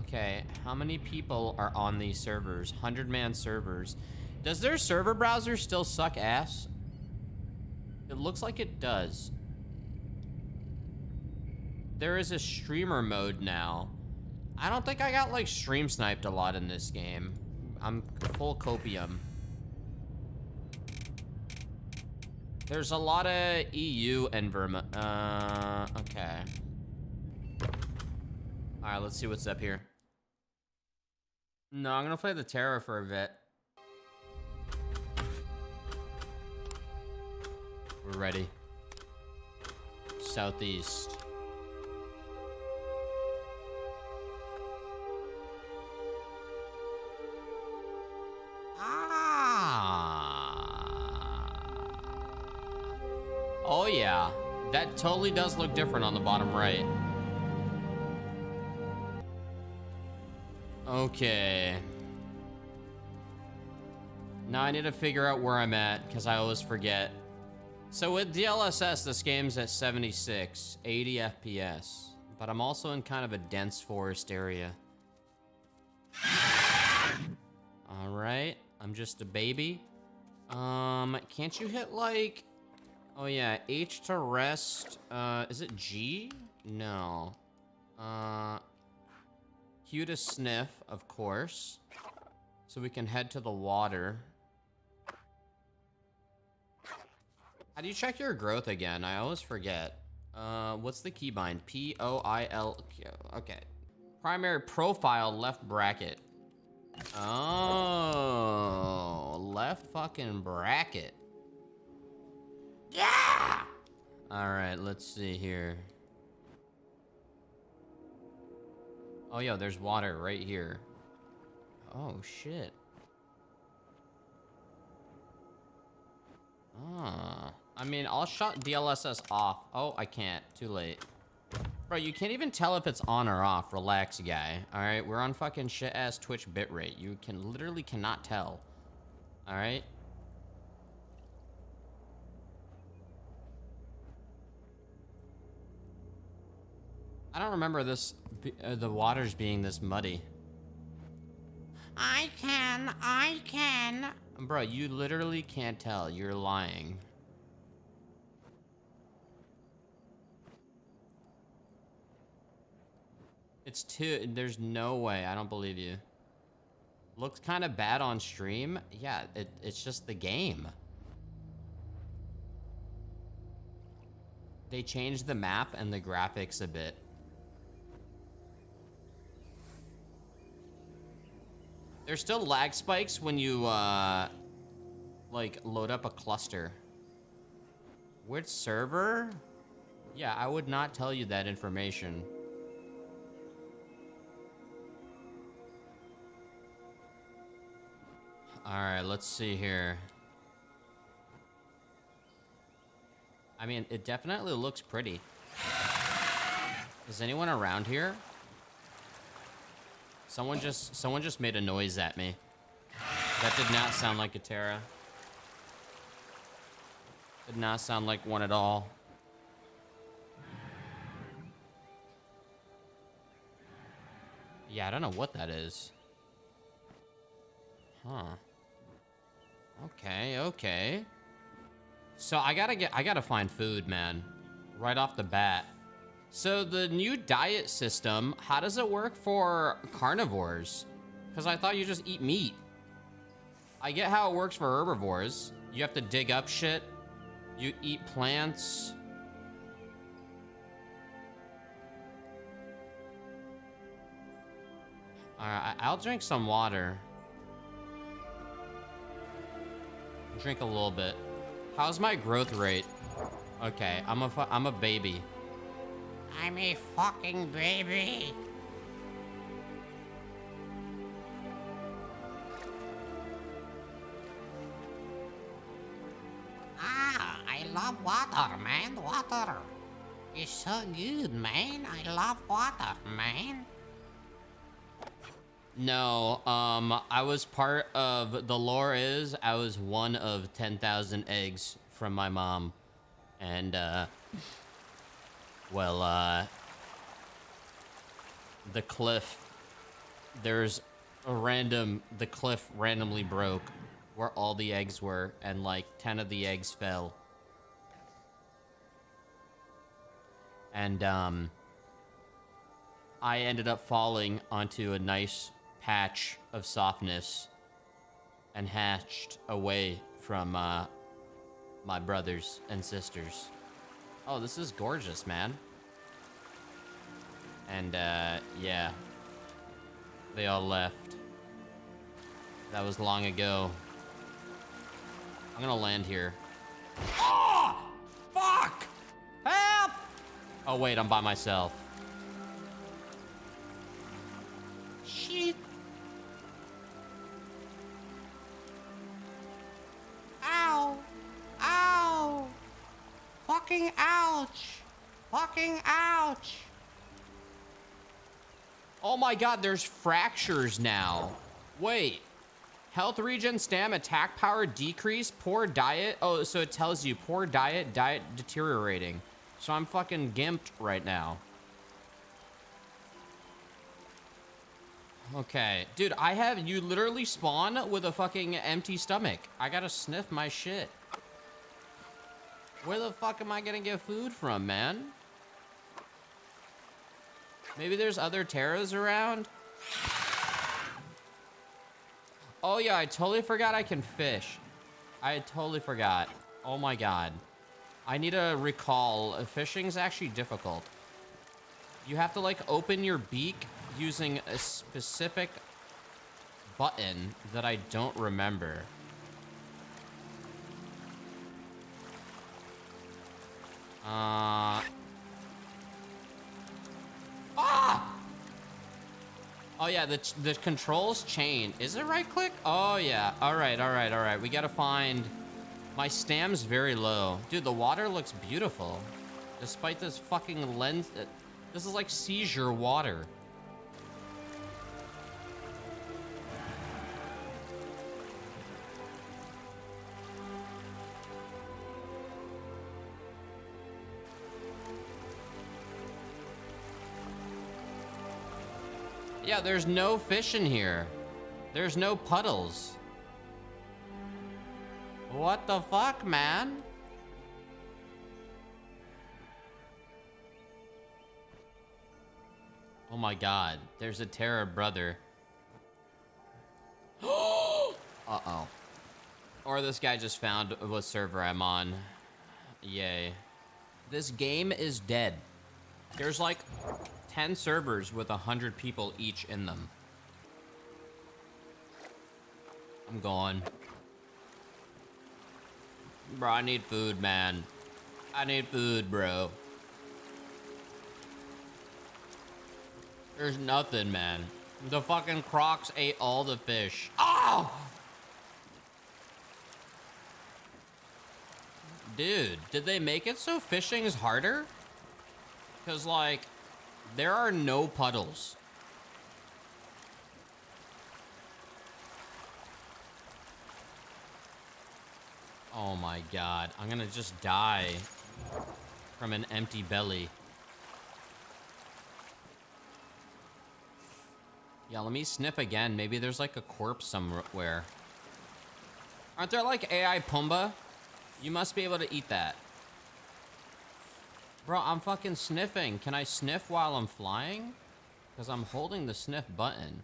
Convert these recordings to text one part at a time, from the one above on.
Okay, how many people are on these servers? 100-man servers. Does their server browser still suck ass? It looks like it does. There is a streamer mode now. I don't think I got, like, stream sniped a lot in this game. I'm full copium. There's a lot of EU and Verma. Uh, okay. All right, let's see what's up here. No, I'm gonna play the Ptera for a bit. We're ready. Southeast. Ah. Oh yeah, that totally does look different on the bottom right. Okay. Now I need to figure out where I'm at, because I always forget. So with DLSS, this game's at 76, 80 FPS. But I'm also in kind of a dense forest area. Alright, I'm just a baby. Um, can't you hit like... Oh yeah, H to rest. Uh, is it G? No. Uh, Q to sniff, of course. So we can head to the water. How do you check your growth again? I always forget. Uh, what's the keybind? P-O-I-L... Okay. Primary profile left bracket. Oh, left fucking bracket. Yeah! All right, let's see here. Oh, yo, there's water right here. Oh, shit. Ah. I mean, I'll shut DLSS off. Oh, I can't. Too late. Bro, you can't even tell if it's on or off. Relax, guy. Alright, we're on fucking shit-ass Twitch bitrate. You can literally cannot tell. Alright? I don't remember this, uh, the waters being this muddy. I can, I can. Bro, you literally can't tell. You're lying. It's two, there's no way. I don't believe you. Looks kind of bad on stream. Yeah, it, it's just the game. They changed the map and the graphics a bit. There's still lag spikes when you, uh, like, load up a cluster. Which server? Yeah, I would not tell you that information. Alright, let's see here. I mean, it definitely looks pretty. Is anyone around here? Someone just someone just made a noise at me. That did not sound like a Ptera. Did not sound like one at all. Yeah, I don't know what that is. Huh. Okay, okay. So I gotta get, I gotta find food, man. Right off the bat. So the new diet system, how does it work for carnivores? Because I thought you just eat meat. I get how it works for herbivores. You have to dig up shit. You eat plants. Alright, I'll drink some water. Drink a little bit. How's my growth rate? Okay, I'm a, I'm a baby. I'm a fucking baby. Ah, I love water, man. Water. It's so good, man. I love water, man. No, um, I was part of, the lore is, I was one of 10,000 eggs from my mom. And, uh, well, uh, the cliff there's a random, the cliff randomly broke where all the eggs were, and like 10 of the eggs fell. And, um, I ended up falling onto a nice patch of softness and hatched away from, uh, my brothers and sisters. Oh, this is gorgeous, man. And, uh, yeah. They all left. That was long ago. I'm gonna land here. Oh! Fuck! Help! Oh, wait, I'm by myself. Ouch! Fucking ouch! Oh my god, there's fractures now. Wait. Health regen, stam, attack power decrease, poor diet. Oh, so it tells you poor diet, diet deteriorating. So I'm fucking gimped right now. Okay. Dude, I have, you literally spawn with a fucking empty stomach. I gotta sniff my shit. Where the fuck am I gonna get food from, man? Maybe there's other Pteras around? Oh yeah, I totally forgot I can fish. I totally forgot. Oh my god. I need to recall, fishing is actually difficult. You have to like open your beak using a specific button that I don't remember. Uh... Ah! Oh yeah, the, the controls chain. Is it right click? Oh yeah, all right, all right, all right. We gotta find, my stam's very low. Dude, the water looks beautiful. Despite this fucking lens, uh, this is like seizure water. Yeah, there's no fish in here. There's no puddles. What the fuck, man? Oh my god, there's a Ptera brother. Uh-oh. Or this guy just found what server I'm on. Yay. This game is dead. There's like 10 servers with 100 people each in them. I'm gone. Bro, I need food, man. I need food, bro. There's nothing, man. The fucking crocs ate all the fish. Oh! Dude, did they make it so fishing is harder? Because, like, there are no puddles. Oh my god. I'm gonna just die from an empty belly. Yeah, let me sniff again. Maybe there's like a corpse somewhere. Aren't there like AI Pumbaa? You must be able to eat that. Bro, I'm fucking sniffing. Can I sniff while I'm flying? Because I'm holding the sniff button.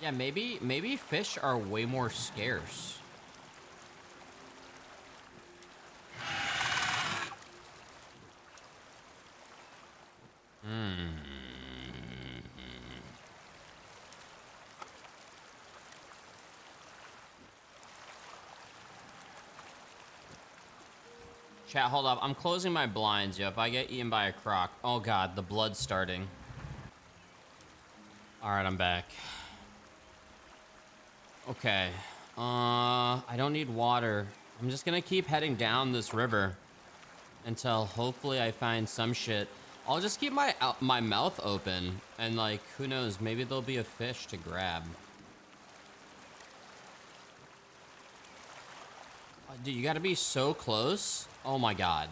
Yeah, maybe, maybe fish are way more scarce. Hmm. Chat, hold up. I'm closing my blinds, yo. If I get eaten by a croc. Oh, God. The blood's starting. All right, I'm back. Okay. Uh, I don't need water. I'm just gonna keep heading down this river until hopefully I find some shit. I'll just keep my uh, my mouth open and like, who knows, maybe there'll be a fish to grab. Uh, dude, you gotta be so close. Oh my god.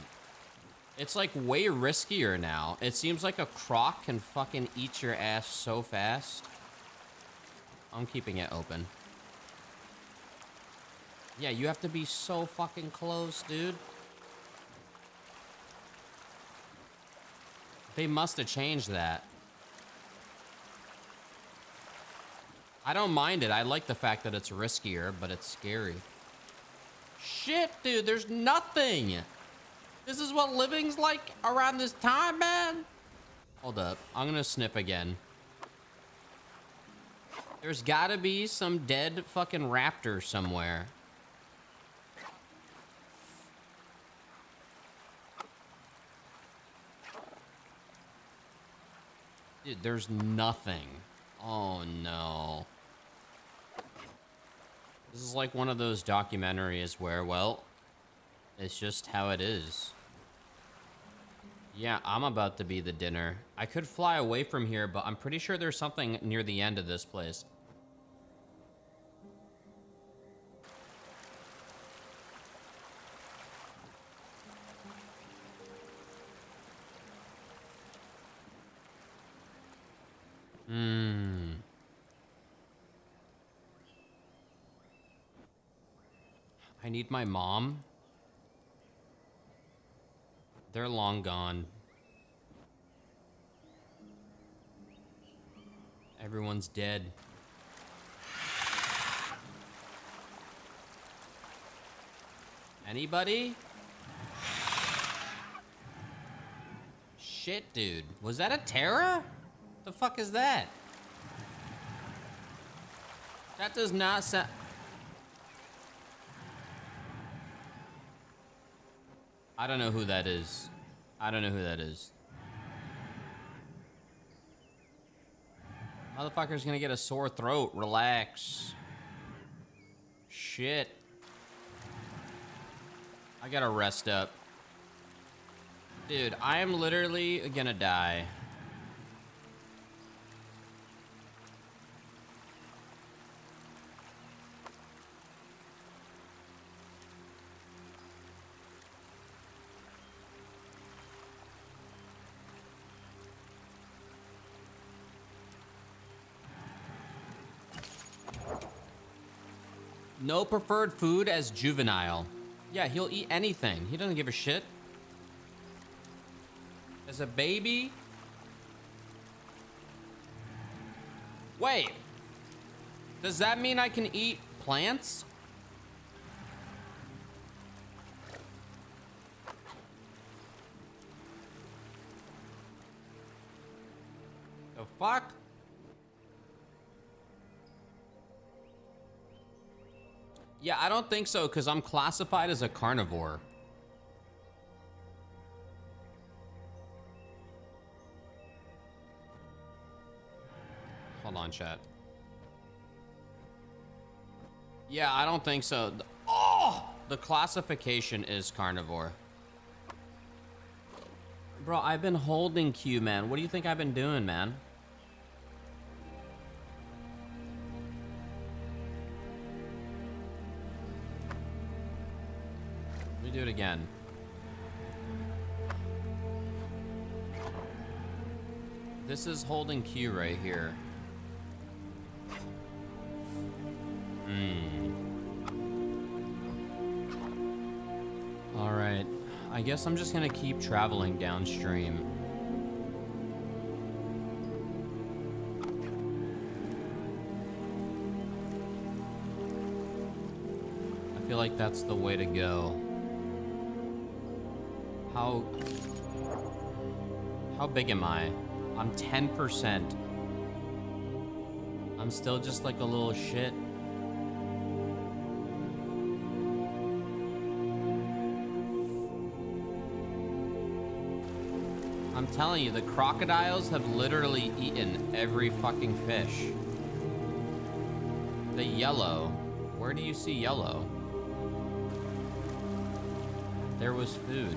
It's like way riskier now. It seems like a croc can fucking eat your ass so fast. I'm keeping it open. Yeah, you have to be so fucking close, dude. They must have changed that. I don't mind it. I like the fact that it's riskier, but it's scary. Shit, dude, there's nothing. This is what living's like around this time, man. Hold up. I'm gonna snip again. There's gotta be some dead fucking raptor somewhere. Dude, there's nothing. Oh no. This is like one of those documentaries where, well, it's just how it is. Yeah, I'm about to be the dinner. I could fly away from here, but I'm pretty sure there's something near the end of this place. Hmm. I need my mom. They're long gone. Everyone's dead. Anybody? Shit, dude. Was that a Ptera? The fuck is that? That does not sound... I don't know who that is. I don't know who that is. Motherfucker's gonna get a sore throat. Relax. Shit. I gotta rest up. Dude, I am literally gonna die. No preferred food as juvenile. Yeah, he'll eat anything. He doesn't give a shit. As a baby? Wait. Does that mean I can eat plants? The fuck? Yeah, I don't think so, because I'm classified as a carnivore. Hold on, chat. Yeah, I don't think so. Oh! The classification is carnivore. Bro, I've been holding Q, man. What do you think I've been doing, man? Me do it again. This is holding Q right here. Hmm. Alright. I guess I'm just gonna keep traveling downstream. I feel like that's the way to go. How... How big am I? I'm 10%. I'm still just like a little shit. I'm telling you, the crocodiles have literally eaten every fucking fish. The yellow. Where do you see yellow? There was food.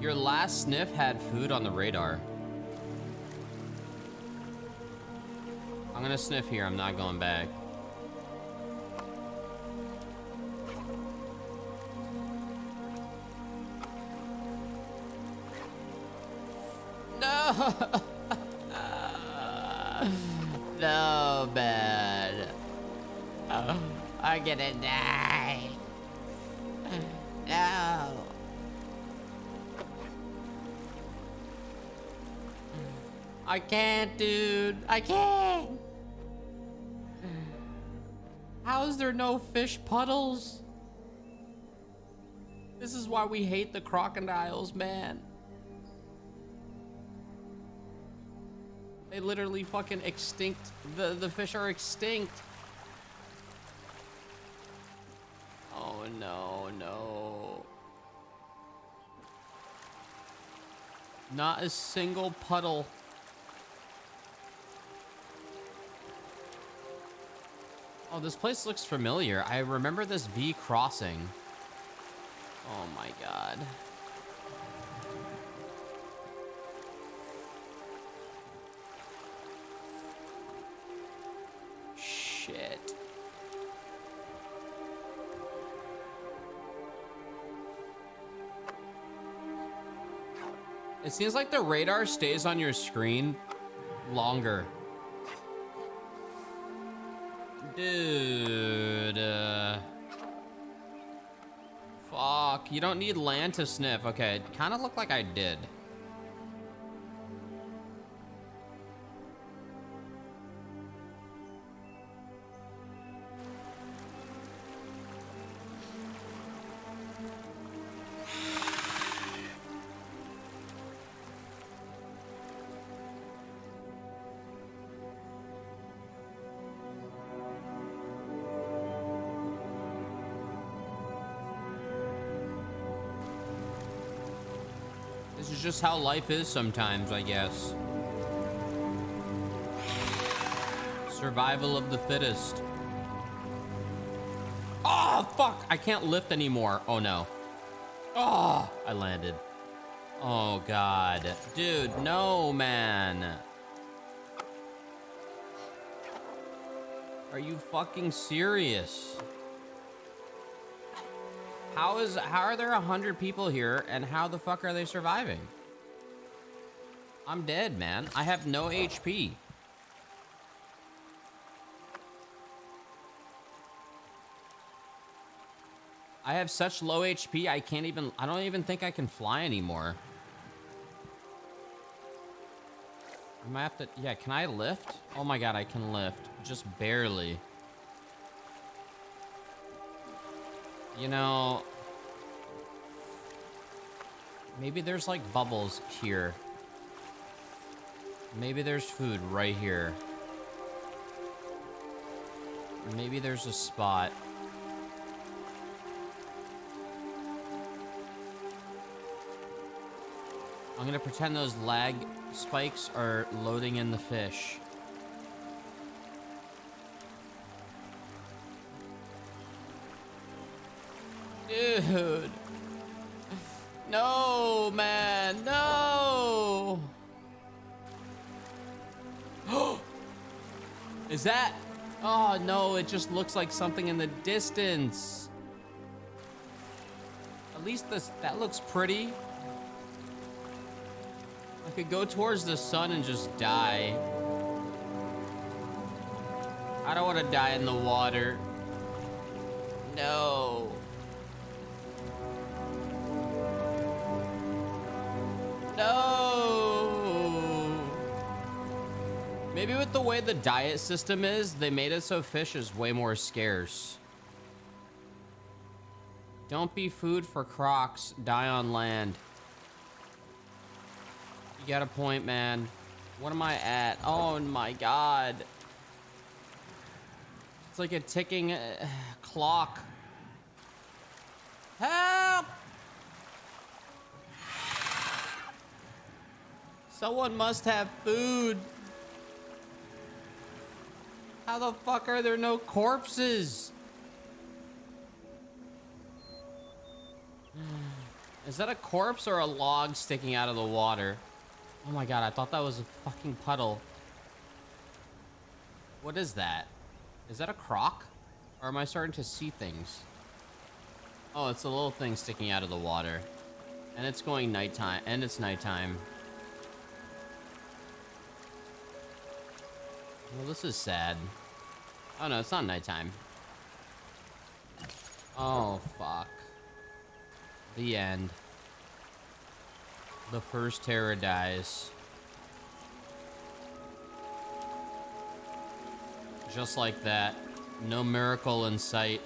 Your last sniff had food on the radar. I'm gonna sniff here, I'm not going back. No! no, bad. Oh, I get it now. I can't, dude. I can't. How is there no fish puddles? This is why we hate the crocodiles, man. They literally fucking extinct. The, the fish are extinct. Oh, no, no. Not a single puddle. Oh, this place looks familiar. I remember this V crossing. Oh my god. Shit. It seems like the radar stays on your screen longer. Dude. Uh, fuck. You don't need land to sniff. Okay, it kind of looked like I did. Just how life is sometimes, I guess. Survival of the fittest. Oh, fuck! I can't lift anymore. Oh, no. Oh, I landed. Oh, God. Dude, no, man. Are you fucking serious? How is how are there a hundred people here and how the fuck are they surviving? I'm dead, man. I have no HP. I have such low HP, I can't even, I don't even think I can fly anymore. I might have to, yeah, can I lift? Oh my god, I can lift. Just barely. You know, maybe there's like bubbles here. Maybe there's food right here. Maybe there's a spot. I'm gonna pretend those lag spikes are loading in the fish. Dude. No, man. No. Is that? Oh, no. It just looks like something in the distance. At least this, that looks pretty. I could go towards the sun and just die. I don't want to die in the water. No. No. Maybe with the way the diet system is, they made it so fish is way more scarce. Don't be food for crocs. Die on land. You got a point, man. What am I at? Oh my god. It's like a ticking uh, clock. Help! Someone must have food. How the fuck are there no corpses? Is that a corpse or a log sticking out of the water? Oh my god, I thought that was a fucking puddle. What is that? Is that a croc? Or am I starting to see things? Oh, it's a little thing sticking out of the water. And it's going nighttime. And it's nighttime. Well, this is sad. Oh no, it's not nighttime. Oh, fuck. The end. The first Ptera dies. Just like that. No miracle in sight.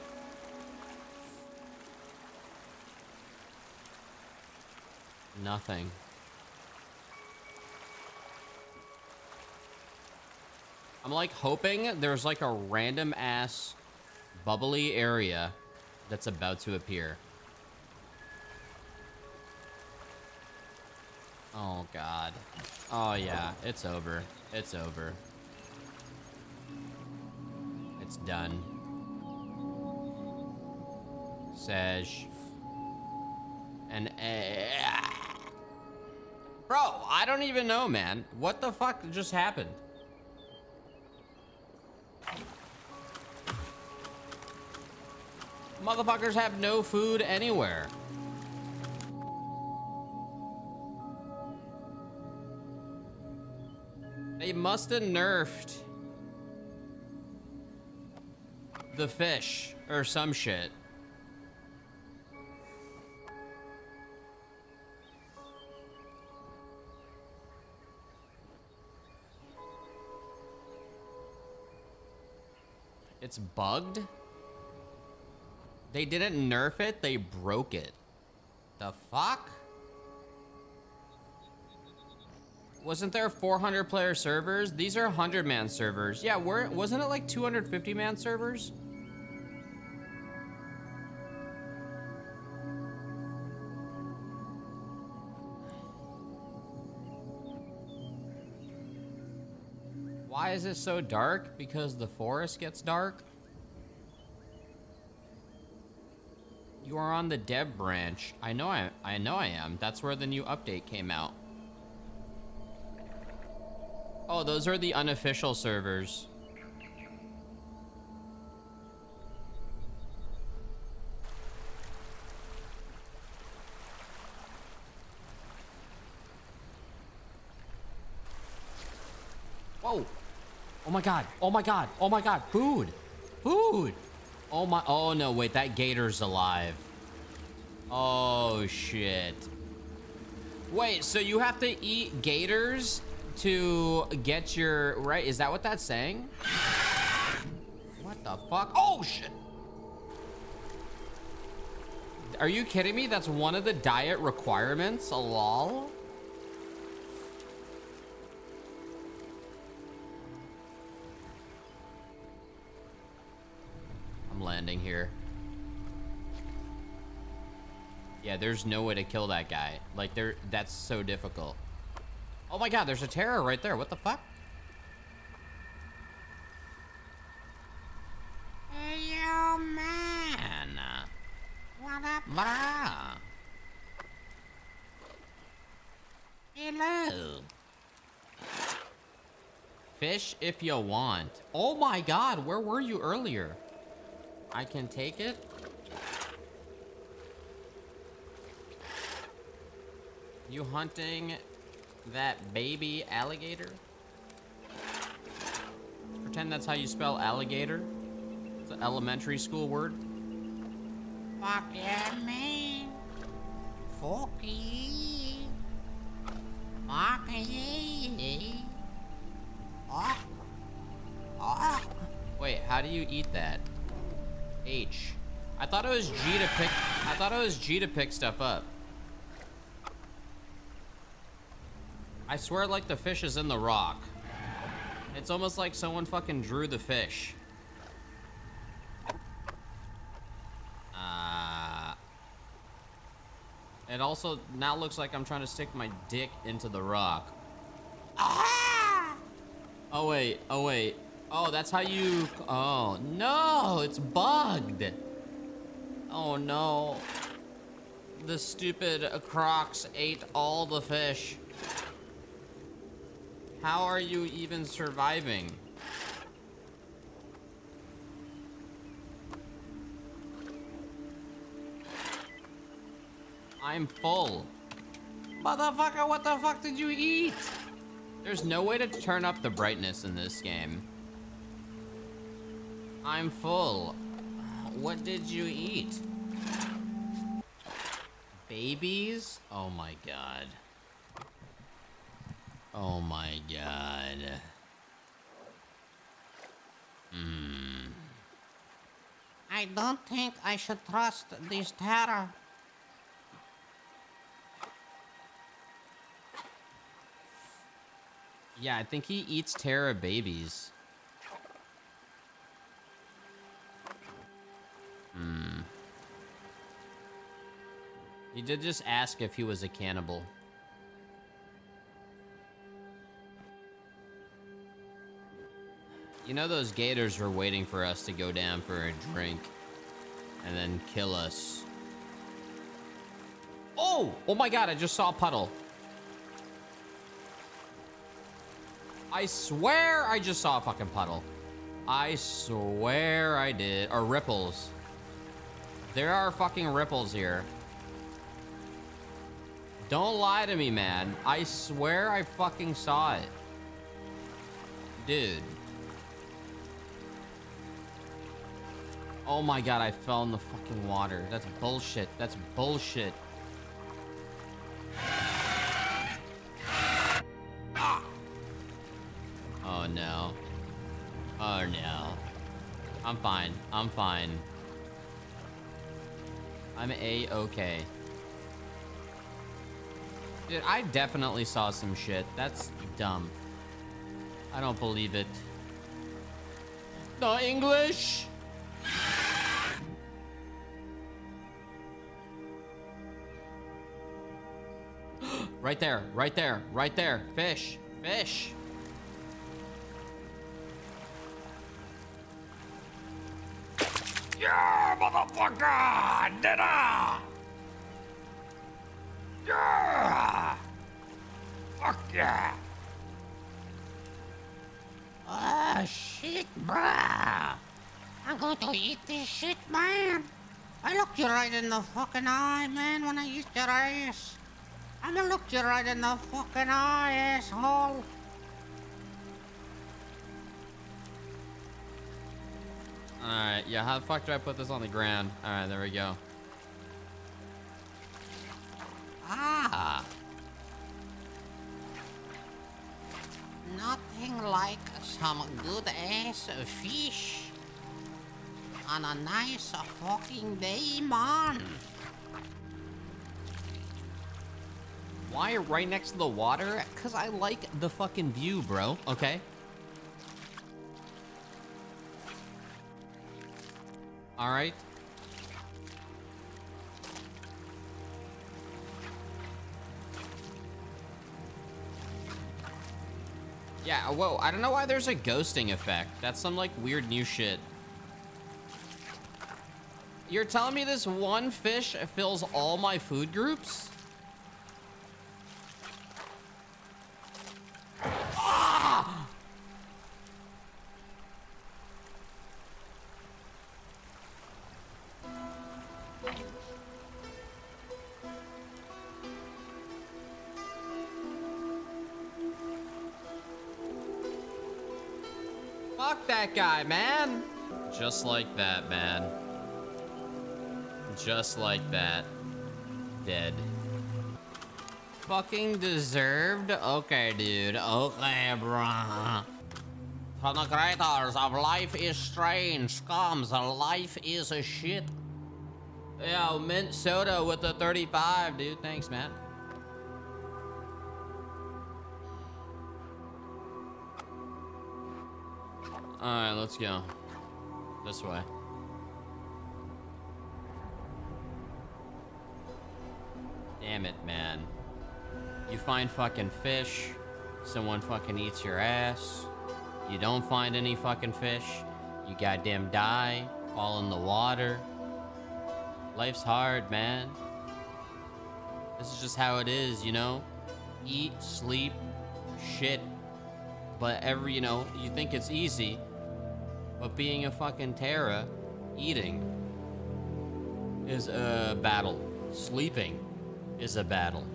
Nothing. I'm like hoping there's like a random ass bubbly area that's about to appear. Oh god. Oh yeah, it's over. It's over. It's done. Sage. And uh, Bro, I don't even know, man. What the fuck just happened? Motherfuckers have no food anywhere. They must have nerfed the fish or some shit. It's bugged? They didn't nerf it, they broke it. The fuck? Wasn't there 400 player servers? These are 100 man servers. Yeah, were, wasn't it like 250 man servers? Why is it so dark? Because the forest gets dark? You are on the dev branch. I know I I know I am. That's where the new update came out. Oh, those are the unofficial servers. Whoa. Oh my god. Oh my god. Oh my god. Food. Food. Oh my. Oh no, wait. That gator's alive. Oh shit. Wait, so you have to eat gators to get your right? Is that what that's saying? What the fuck? Oh shit. Are you kidding me? That's one of the diet requirements? A lol? I'm here. Yeah, there's no way to kill that guy. Like, there, that's so difficult. Oh my god, there's a Ptera right there. What the fuck? Hey, yo, man. What up, brah? Hello. Fish if you want. Oh my god, where were you earlier? I can take it? You hunting that baby alligator? Pretend that's how you spell alligator. It's an elementary school word. Fuck yeah, man. Fuck yeah. Oh. Oh. Wait, how do you eat that? H. I thought it was G to pick. I thought it was G to pick stuff up. I swear like the fish is in the rock. It's almost like someone fucking drew the fish. Uh, it also now looks like I'm trying to stick my dick into the rock. Ah! Oh wait, oh wait. Oh, that's how you, oh no, it's bugged. Oh no. The stupid crocs ate all the fish. How are you even surviving? I'm full. Motherfucker, what the fuck did you eat? There's no way to turn up the brightness in this game. I'm full. What did you eat? Babies? Oh my god. Oh my god. Hmm. I don't think I should trust this Ptera. Yeah, I think he eats Ptera babies. He did just ask if he was a cannibal. You know those gators were waiting for us to go down for a drink and then kill us. Oh! Oh my god, I just saw a puddle. I swear I just saw a fucking puddle. I swear I did. Or ripples. There are fucking ripples here. Don't lie to me, man. I swear I fucking saw it. Dude. Oh my god, I fell in the fucking water. That's bullshit. That's bullshit. Ah. Oh no. Oh no. I'm fine. I'm fine. I'm a-okay. Dude, I definitely saw some shit. That's dumb. I don't believe it. The English? right there, right there, right there. Fish, fish. Yeah, motherfucker! Dinner! Going to eat this shit, man. I looked you right in the fucking eye, man, when I eat your ass. I'm gonna look you right in the fucking eye, asshole. Alright, yeah, how the fuck do I put this on the ground? Alright, there we go. Ah. Nothing like some good ass fish on a nice fucking day, man. Why right next to the water? Because I like the fucking view, bro. Okay? Alright. Yeah, whoa, I don't know why there's a ghosting effect. That's some, like, weird new shit. You're telling me this one fish fills all my food groups? Ah! Fuck that guy, man. Just like that, man. Just like that. Dead. Fucking deserved? Okay, dude. Okay, bruh. From the creators of Life is Strange, scums, life is a shit. Yeah, mint soda with the 35, dude. Thanks, man. Alright, let's go. This way. Damn it, man. You find fucking fish, someone fucking eats your ass. You don't find any fucking fish, you goddamn die, fall in the water. Life's hard, man. This is just how it is, you know? Eat, sleep, shit. But every, you know, you think it's easy. But being a fucking Ptera, eating is a battle. Sleeping is a battle.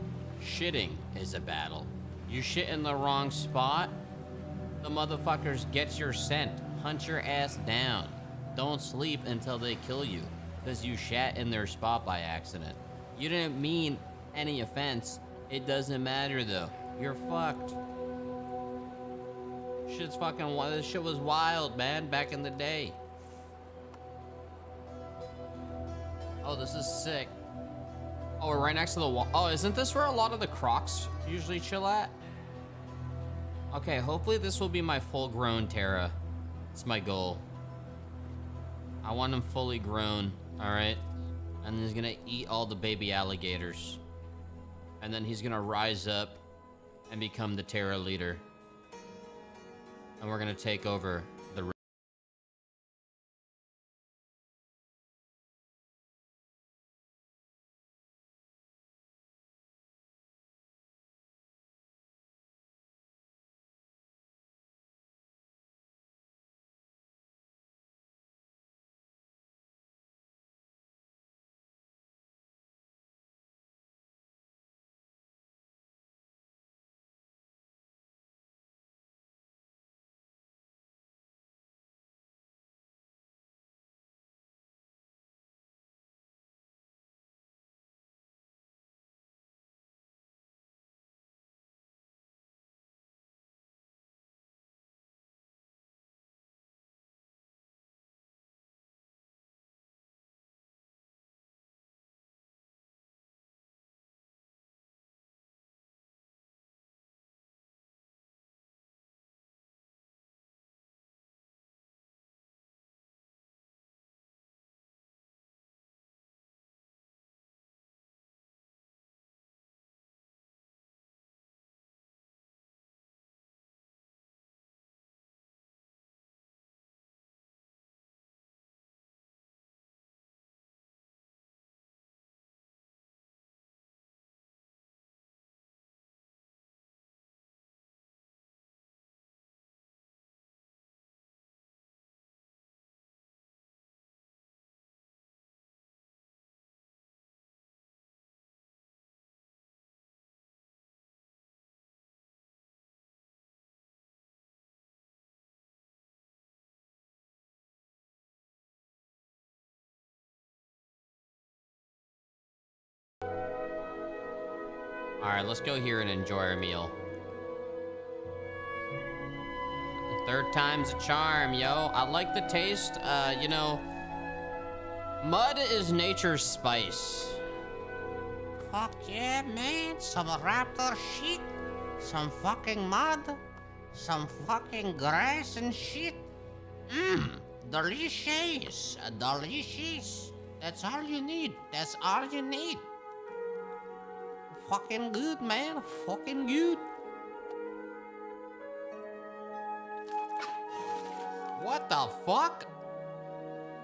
Shitting is a battle. You shit in the wrong spot, the motherfuckers get your scent, hunt your ass down. don't sleep until they kill you because you shat in their spot by accident. You didn't mean any offense. It doesn't matter though. You're fucked. Shit's fucking wild. This shit was wild, man, back in the day. Oh, this is sick. Oh, we're right next to the wall. Oh, isn't this where a lot of the crocs usually chill at? Okay, hopefully this will be my full-grown Ptera. It's my goal. I want him fully grown, all right? And he's gonna eat all the baby alligators. And then he's gonna rise up and become the Ptera leader. And we're gonna take over the All right, let's go here and enjoy our meal. Third time's a charm, yo. I like the taste. Uh, you know, mud is nature's spice. Fuck yeah, man. Some raptor shit. Some fucking mud. Some fucking grass and shit. Mmm. Delicious. Delicious. That's all you need. That's all you need. Fucking good, man. Fucking good. What the fuck?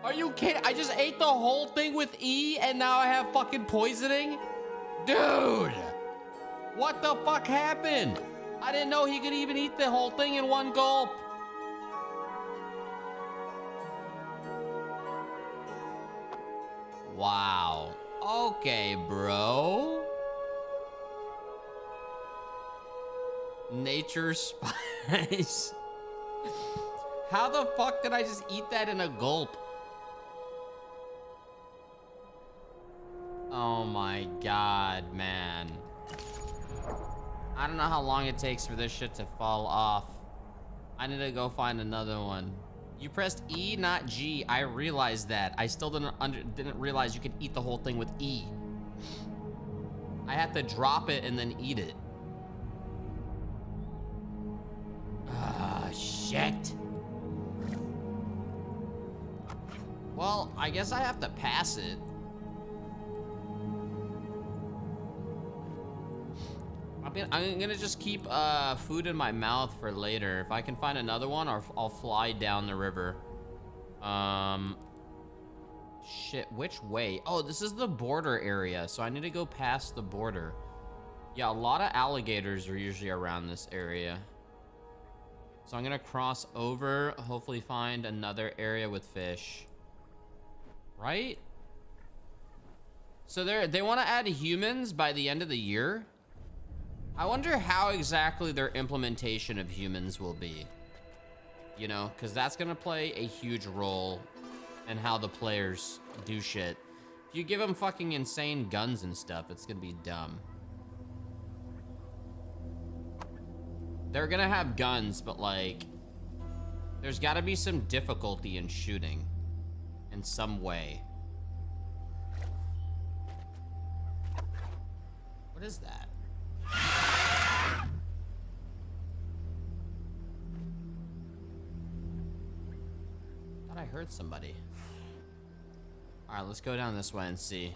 Are you kidding? I just ate the whole thing with E and now I have fucking poisoning? Dude! What the fuck happened? I didn't know he could even eat the whole thing in one gulp. Wow. Okay, bro. Nature spice. How the fuck did I just eat that in a gulp? Oh my god, man. I don't know how long it takes for this shit to fall off. I need to go find another one. You pressed E, not G. I realized that. I still didn't under didn't realize you could eat the whole thing with E. I have to drop it and then eat it. Ah, shit. Well, I guess I have to pass it. I'm gonna just keep uh, food in my mouth for later. If I can find another one, or I'll fly down the river. Um, shit, which way? Oh, this is the border area, so I need to go past the border. Yeah, a lot of alligators are usually around this area. So I'm gonna cross over, hopefully find another area with fish. Right? So they they want to add humans by the end of the year? I wonder how exactly their implementation of humans will be. You know, because that's to play a huge role in how the players do shit. If you give them fucking insane guns and stuff, it's gonna be dumb. They're gonna have guns, but like, there's gotta be some difficulty in shooting in some way. What is that? Thought I heard somebody. Alright, let's go down this way and see.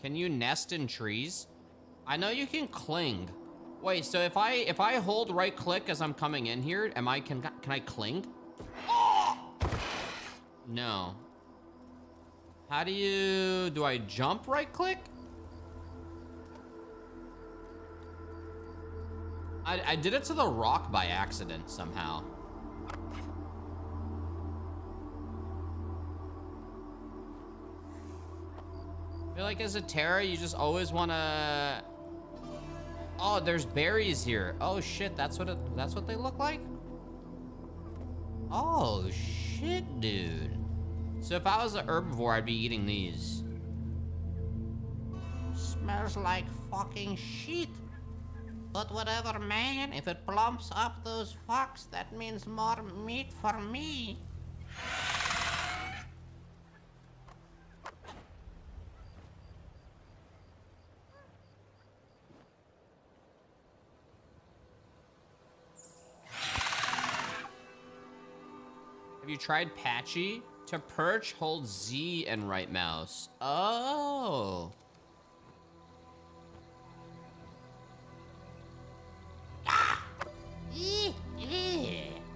Can you nest in trees? I know you can cling. Wait, so if I if I hold right click as I'm coming in here, am I can can I cling? No. How do you do I jump right click? I, I did it to the rock by accident somehow. Like as a Ptera, you just always want to... Oh, there's berries here. Oh shit, that's what it, that's what they look like? Oh shit, dude. So if I was an herbivore, I'd be eating these. Smells like fucking shit. But whatever, man, if it plumps up those fucks, that means more meat for me. Tried Patchy? To perch, hold Z and right mouse. Oh. Eh,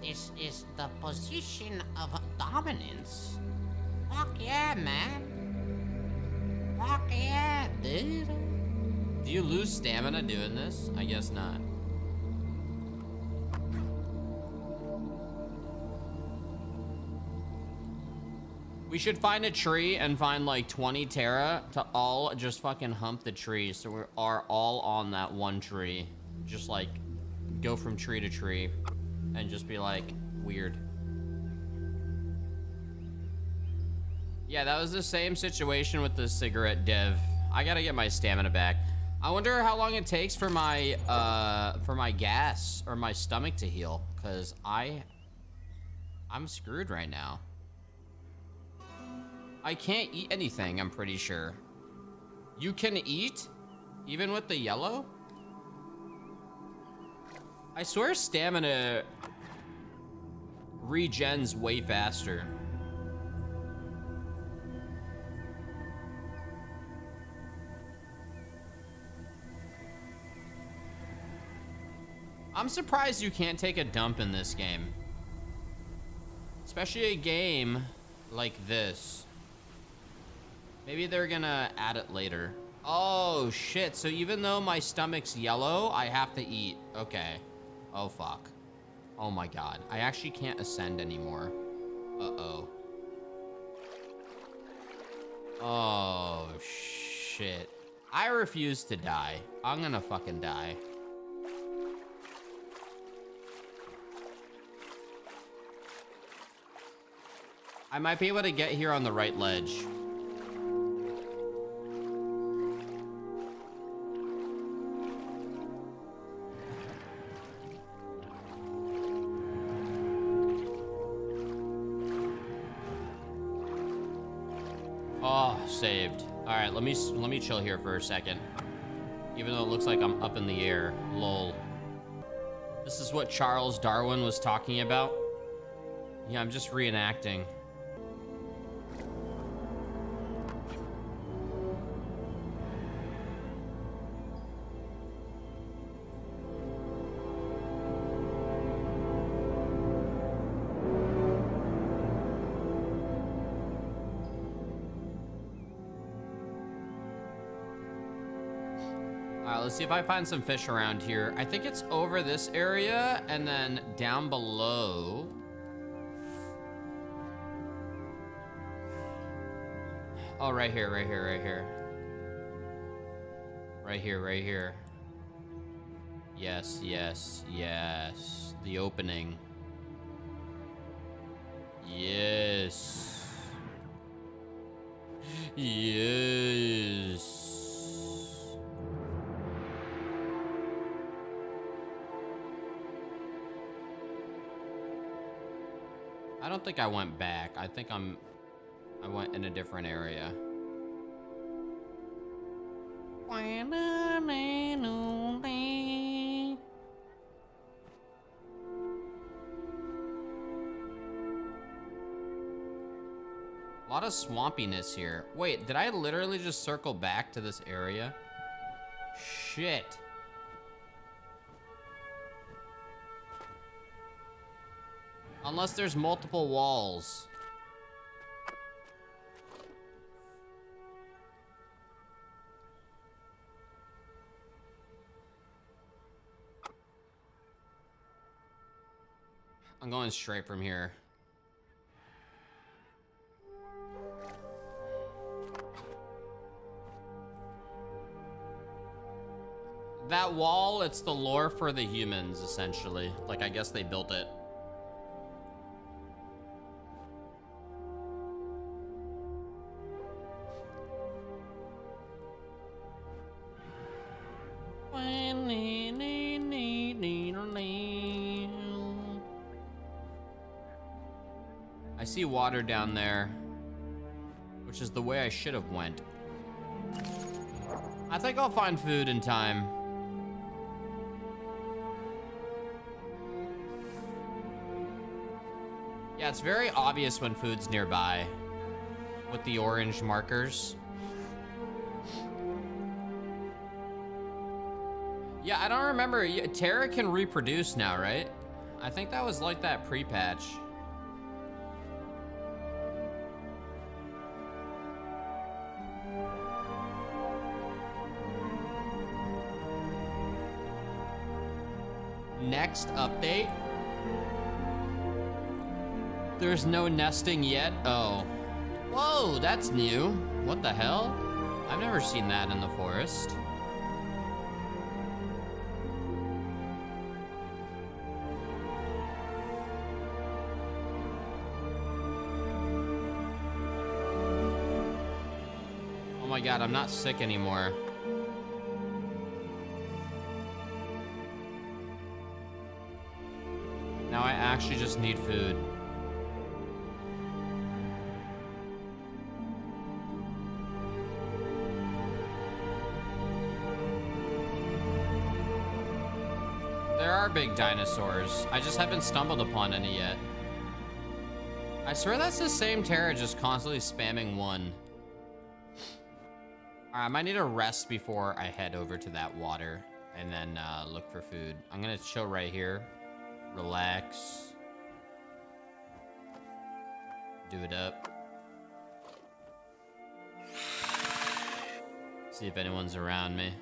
This is the position of dominance. Fuck yeah, man. Fuck yeah, dude. Do you lose stamina doing this? I guess not. We should find a tree and find like 20 Ptera to all just fucking hump the tree. So we are all on that one tree. Just like go from tree to tree and just be like weird. Yeah, that was the same situation with the cigarette dev. I gotta get my stamina back. I wonder how long it takes for my uh for my gas or my stomach to heal, cause I I'm screwed right now. I can't eat anything, I'm pretty sure. You can eat? Even with the yellow? I swear stamina regens way faster. I'm surprised you can't take a dump in this game. Especially a game like this. Maybe they're gonna add it later. Oh, shit. So even though my stomach's yellow, I have to eat. Okay. Oh, fuck. Oh, my God. I actually can't ascend anymore. Uh-oh. Oh, shit. I refuse to die. I'm gonna fucking die. I might be able to get here on the right ledge. Right, let me let me chill here for a second. Even though it looks like I'm up in the air. Lol. This is what Charles Darwin was talking about. Yeah, I'm just reenacting. I find some fish around here. I think it's over this area and then down below. Oh, right here, right here, right here. Right here, right here. Yes, yes, yes. The opening. Yes. Yes. Don't think I went back. I think I'm... I went in a different area. A lot of swampiness here. Wait, did I literally just circle back to this area? Shit. Unless there's multiple walls. I'm going straight from here. That wall, it's the lore for the humans, essentially. Like, I guess they built it. Water down there, which is the way I should have went. I think I'll find food in time. Yeah, it's very obvious when food's nearby with the orange markers. Yeah, I don't remember. Ptera can reproduce now, right? I think that was like that pre-patch. Next update. There's no nesting yet. Oh. Whoa, that's new. What the hell? I've never seen that in the forest. Oh my god, I'm not sick anymore. Actually just need food. There are big dinosaurs. I just haven't stumbled upon any yet. I swear that's the same Ptera just constantly spamming one. I might need a rest before I head over to that water and then uh, look for food. I'm gonna chill right here. Relax. Do it up. See if anyone's around me.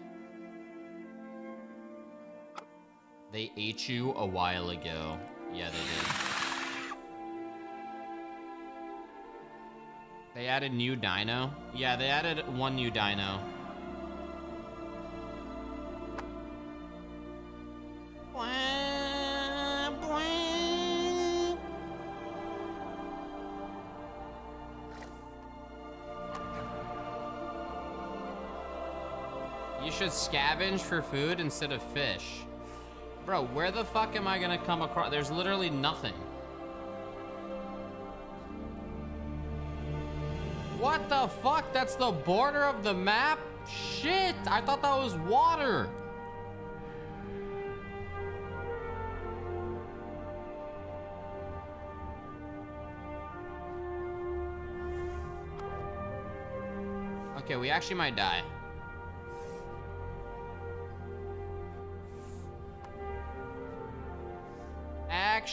They ate you a while ago. Yeah, they did. They added new dino? Yeah, they added one new dino. Should scavenge for food instead of fish. Bro, where the fuck am I gonna come across? There's literally nothing. What the fuck? That's the border of the map? Shit, I thought that was water. Okay, we actually might die.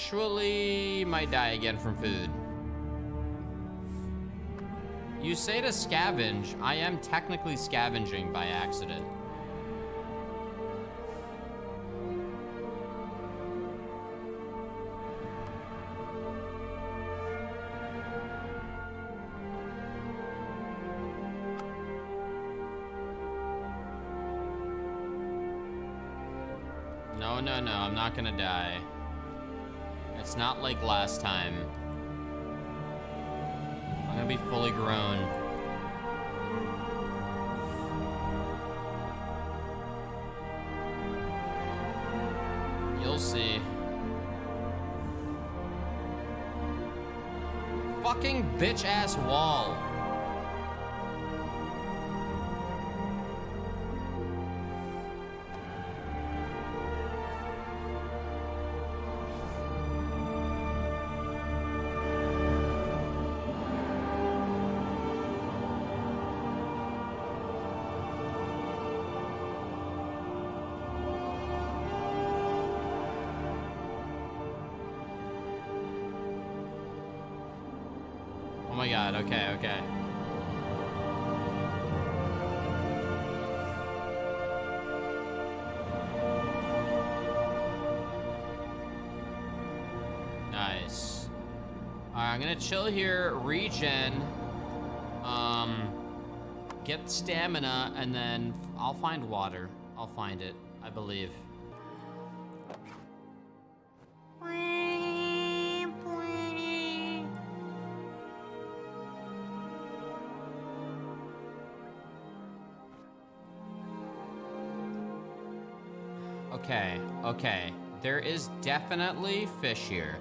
Actually, might die again from food. You say to scavenge. I am technically scavenging by accident. No, no, no, I'm not gonna die. It's not like last time. I'm gonna be fully grown. You'll see. Fucking bitch ass wall. My god, okay, okay. Nice. Alright, I'm gonna chill here, regen, um, get stamina, and then I'll find water. I'll find it, I believe. Okay. There is definitely fish here.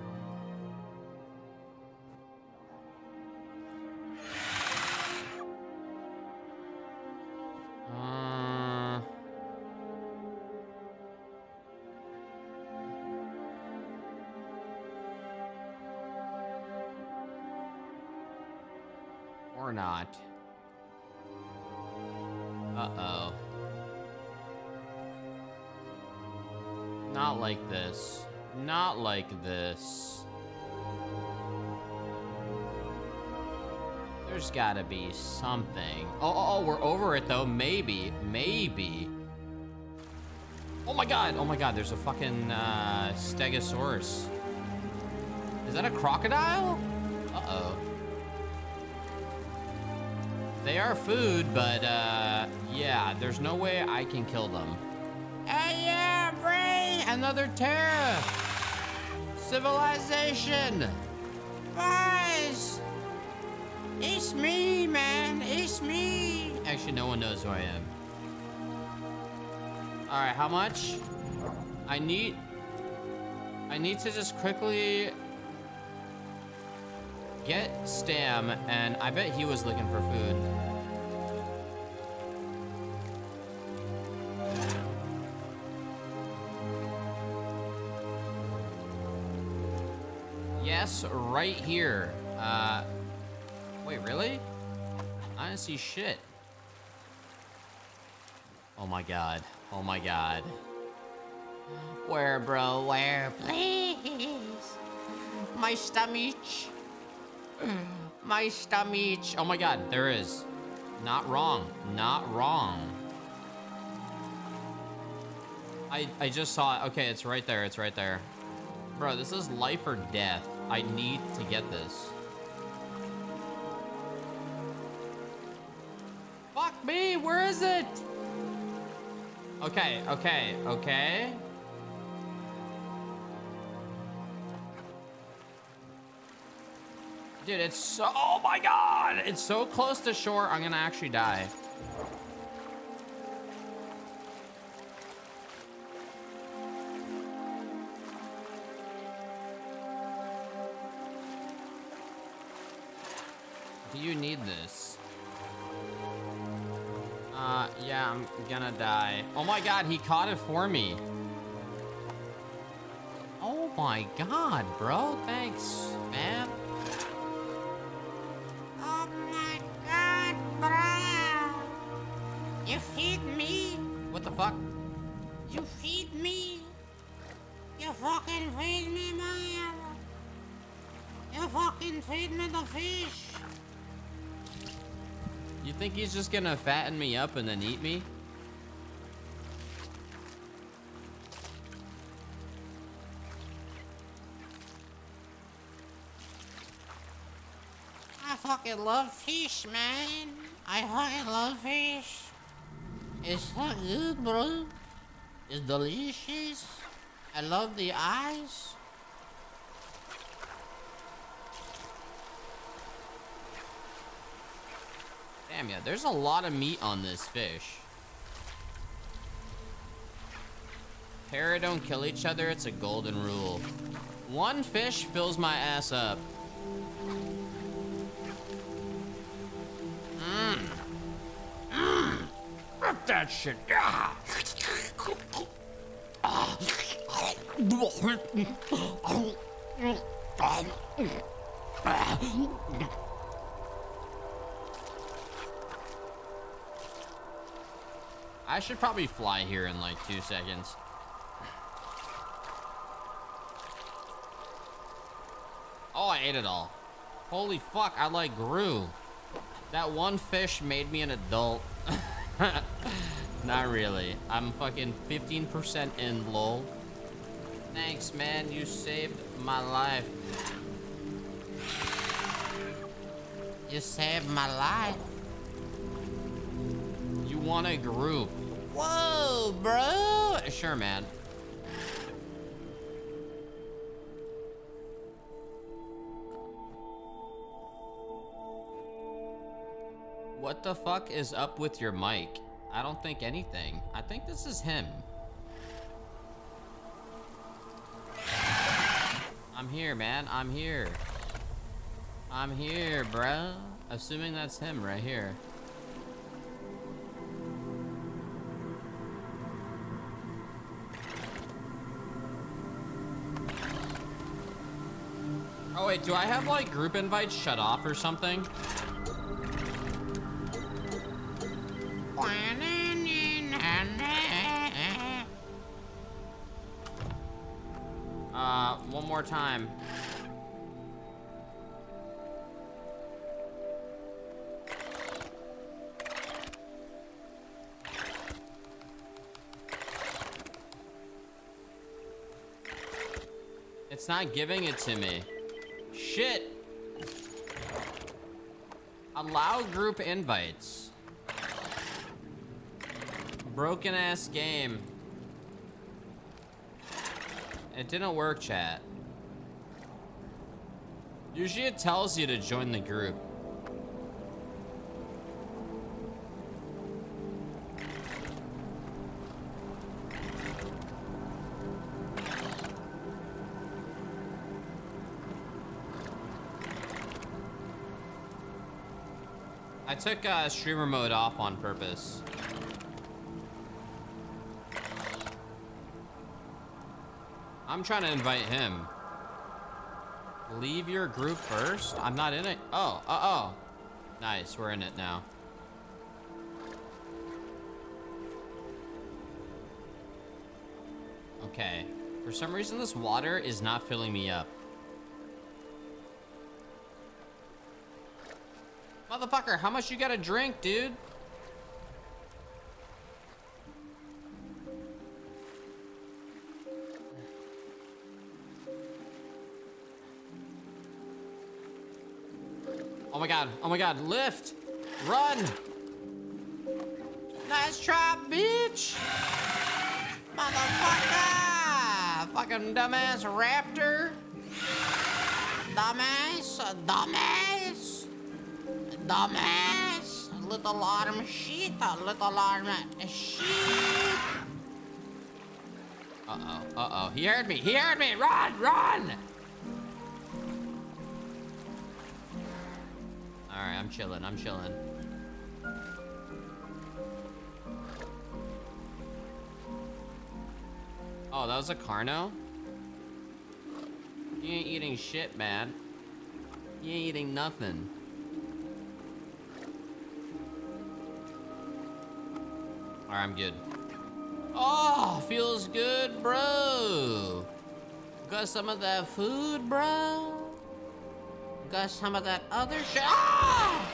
Gotta be something. Oh, oh, oh, we're over it though. Maybe. Maybe. Oh my god. Oh my god, there's a fucking uh, Stegosaurus. Is that a crocodile? Uh-oh. They are food, but uh, yeah, there's no way I can kill them. Hey, yeah, Bray! Another Ptera! Civilization! Guys! Me, man! It's me! Actually, no one knows who I am. Alright, how much? I need... I need to just quickly... Get Stam, and I bet he was looking for food. Yes, right here. Uh, wait, really? I didn't see shit. Oh my god. Oh my god. Where, bro? Where? Please. My stomach. My stomach. Oh my god, there is. Not wrong. Not wrong. I, I just saw it. Okay, it's right there. It's right there. Bro, this is life or death. I need to get this. Where is it? Okay, okay, okay. Dude, it's so, oh my God. It's so close to shore, I'm gonna actually die. Do you need this? Uh, yeah, I'm gonna die. Oh my god, he caught it for me. Oh my god, bro. Thanks, man. Oh my god, bro! You feed me! What the fuck? You feed me! You fucking feed me, man! You fucking feed me the fish! You think he's just gonna fatten me up and then eat me? I fucking love fish, man. I fucking love fish. It's so good, bro. It's delicious. I love the eyes. Damn, yeah, there's a lot of meat on this fish. Para don't kill each other, it's a golden rule. One fish fills my ass up. Mmm. Mmm. Rip that shit. Yeah. I should probably fly here in like two seconds. Oh, I ate it all. Holy fuck, I like grew. That one fish made me an adult. Not really. I'm fucking 15% in lol. Thanks, man. You saved my life. You saved my life. Want a group? Whoa, bro. Sure, man. What the fuck is up with your mic? I don't think anything. I think this is him. I'm here, man. I'm here. I'm here, bro. Assuming that's him right here. Wait, do I have like group invites shut off or something? Uh, one more time. It's not giving it to me. Shit. Allow group invites. Broken ass game. It didn't work, chat. Usually it tells you to join the group. Took uh, streamer mode off on purpose. I'm trying to invite him. Leave your group first? I'm not in it. Oh, uh-oh. Nice, we're in it now. Okay. For some reason, this water is not filling me up. Motherfucker, how much you gotta drink, dude? Oh my god, oh my god, lift! Run! Nice try, bitch! Motherfucker! Fucking dumbass raptor! Dumbass! Dumbass! Dumbass! Little arm shit! Little arm shit! Uh-oh, uh-oh. He heard me! He heard me! Run! Run! Alright, I'm chilling, I'm chilling. Oh, that was a Carno? You ain't eating shit, man. You ain't eating nothing. I'm good. Oh, feels good, bro. Got some of that food, bro. Got some of that other shit. Ah!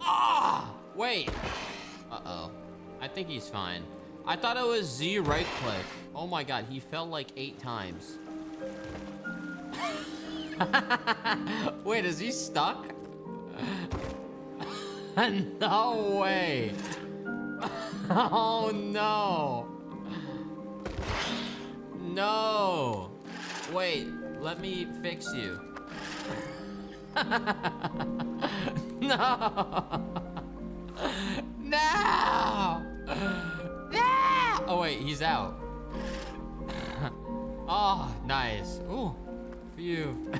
Ah! Wait. Uh-oh. I think he's fine. I thought it was Z right click. Oh my god, he fell like eight times. Wait, is he stuck? No way. oh no. No. Wait, let me fix you. no. No. No. Oh wait, he's out. oh, nice. Ooh, phew.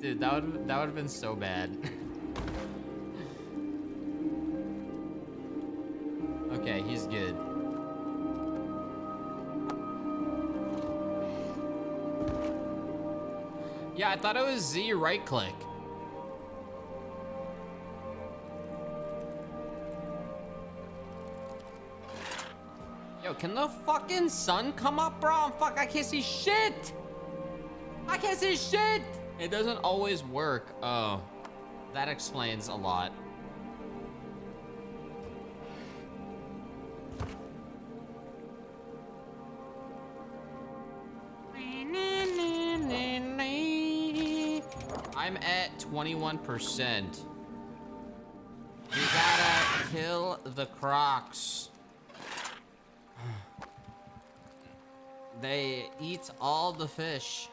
Dude, that would that would have been so bad. Okay, he's good. Yeah, I thought it was Z right click. Yo, can the fucking sun come up, bro? Fuck, I can't see shit. I can't see shit. It doesn't always work. Oh, that explains a lot. I'm at 21%. We gotta kill the crocs. They eat all the fish.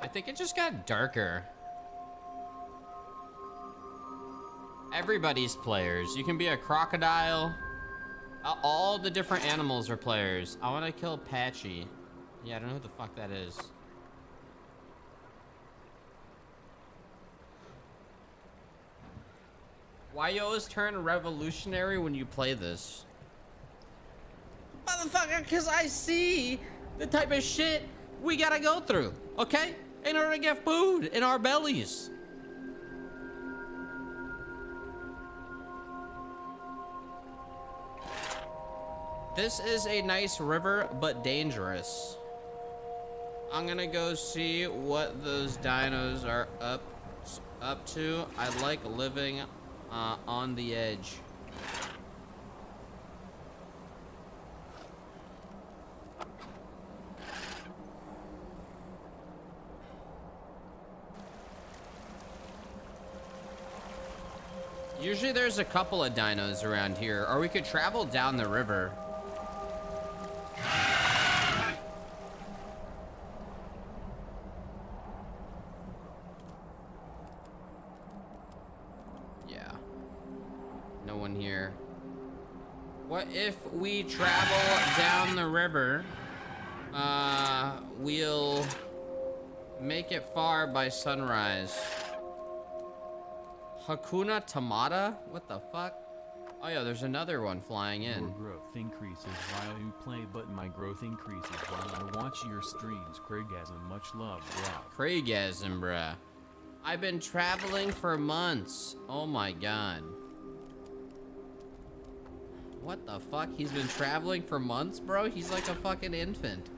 I think it just got darker. Everybody's players. You can be a crocodile. Uh, all the different animals are players. I want to kill Patchy. Yeah, I don't know who the fuck that is. Why you always turn revolutionary when you play this? Motherfucker, because I see the type of shit we gotta go through, okay? In order to get food in our bellies. This is a nice river, but dangerous. I'm gonna go see what those dinos are up up to. I like living uh, on the edge. Usually there's a couple of dinos around here, or we could travel down the river. If we travel down the river? Uh, we'll make it far by sunrise. Hakuna Tamata? What the fuck? Oh yeah, there's another one flying in. Your growth increases while you play, but my growth increases while I watch your streams. Craigasm, much love, bro. Craigasm, bruh. I've been traveling for months. Oh my god. What the fuck? He's been traveling for months, bro? He's like a fucking infant.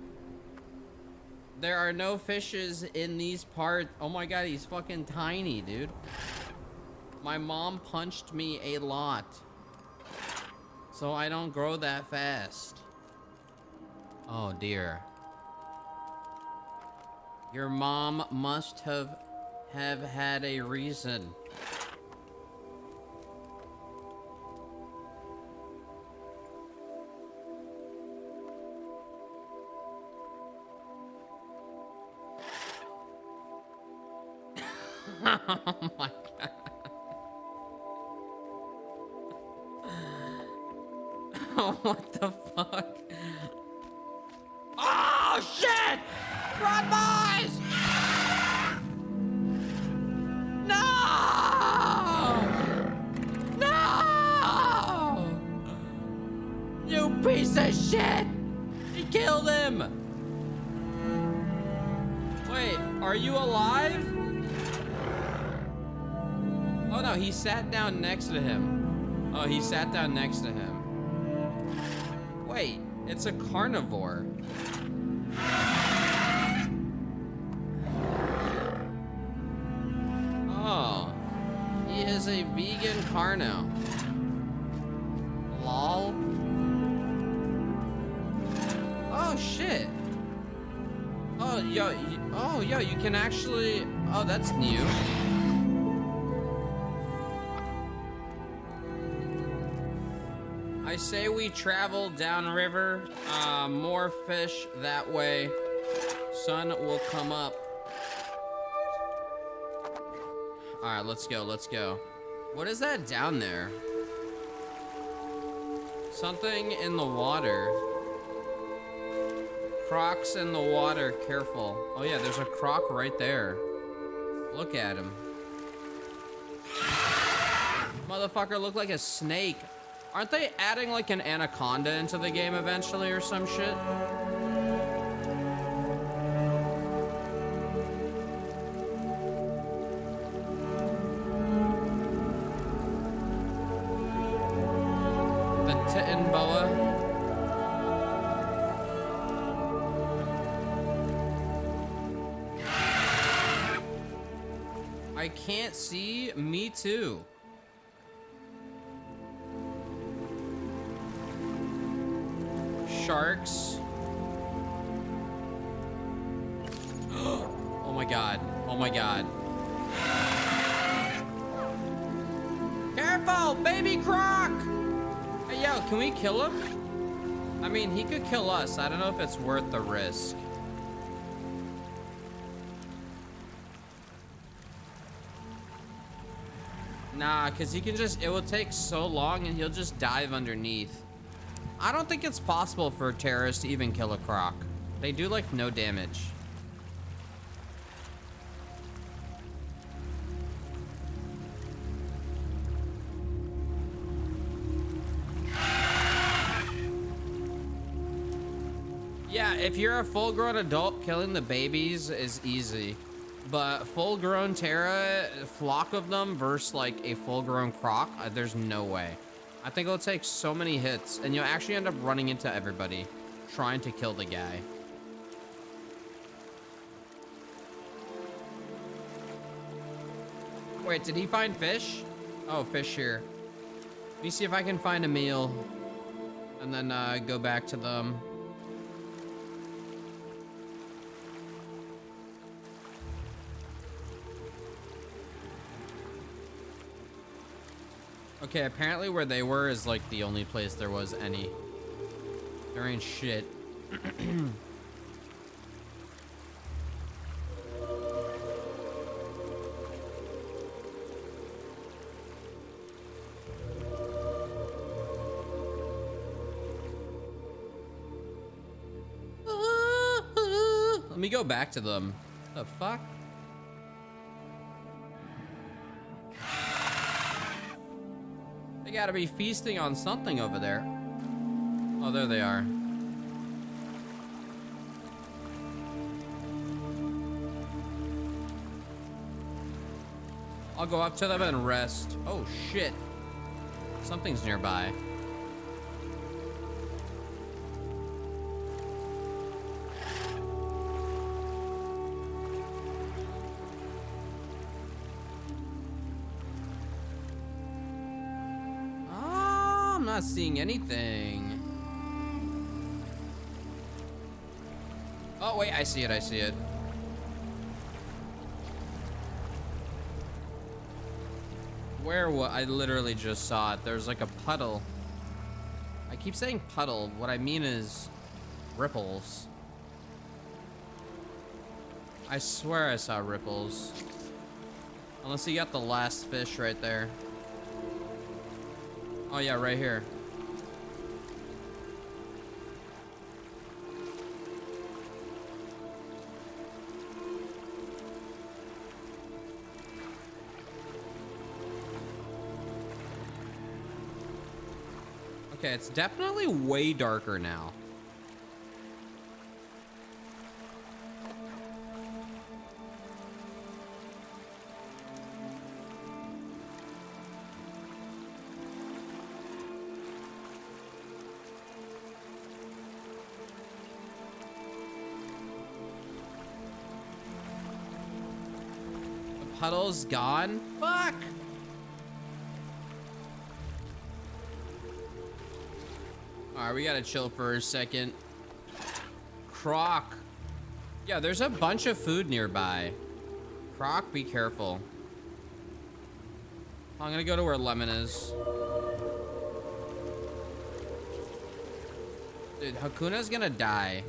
There are no fishes in these parts. Oh my god, he's fucking tiny, dude. My mom punched me a lot. So I don't grow that fast. Oh dear. Your mom must have have had a reason. Carnivore. Oh, he is a vegan carno. Lol. Oh shit. Oh yo, oh yo, you can actually. Oh, that's new. Say we travel downriver. Uh, more fish that way. Sun will come up. All right, let's go. Let's go. What is that down there? Something in the water. Crocs in the water. Careful. Oh yeah, there's a croc right there. Look at him. Motherfucker look like a snake. Aren't they adding like an anaconda into the game eventually or some shit? The Titanoboa. I can't see. Me too. Sharks. oh my god. Oh my god. Careful, baby croc! Hey, yo, can we kill him? I mean, he could kill us. I don't know if it's worth the risk. Nah, because he can just, it will take so long and he'll just dive underneath. I don't think it's possible for terrorists to even kill a croc. They do like no damage. Yeah, if you're a full-grown adult, killing the babies is easy. But full-grown Ptera, flock of them versus like a full-grown croc, uh, there's no way. I think it'll take so many hits, and you'll actually end up running into everybody trying to kill the guy. Wait, did he find fish? Oh, fish here. Let me see if I can find a meal, and then uh, go back to them. Okay, apparently where they were is like the only place there was any. There ain't shit. Let me go back to them. The fuck? They gotta be feasting on something over there. Oh, there they are. I'll go up to them and rest. Oh, shit. Something's nearby. Seeing anything. Oh, wait, I see it, I see it. Where what? I literally just saw it. There's like a puddle. I keep saying puddle. What I mean is ripples. I swear I saw ripples. Unless you got the last fish right there. Oh yeah, right here. Okay, it's definitely way darker now. Puddle's gone? Fuck! Alright, we gotta chill for a second. Croc. Yeah, there's a bunch of food nearby. Croc, be careful. I'm gonna go to where Lemon is. Dude, Hakuna's gonna die.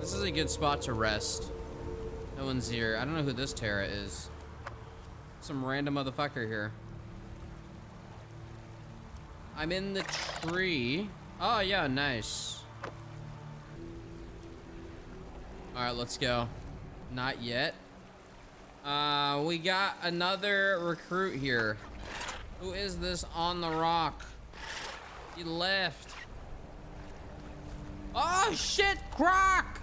This is a good spot to rest. No one's here. I don't know who this Ptera is. Some random motherfucker here. I'm in the tree. Oh, yeah, nice. All right, let's go. Not yet. Uh, we got another recruit here. Who is this on the rock? He left. Oh, shit, Croc!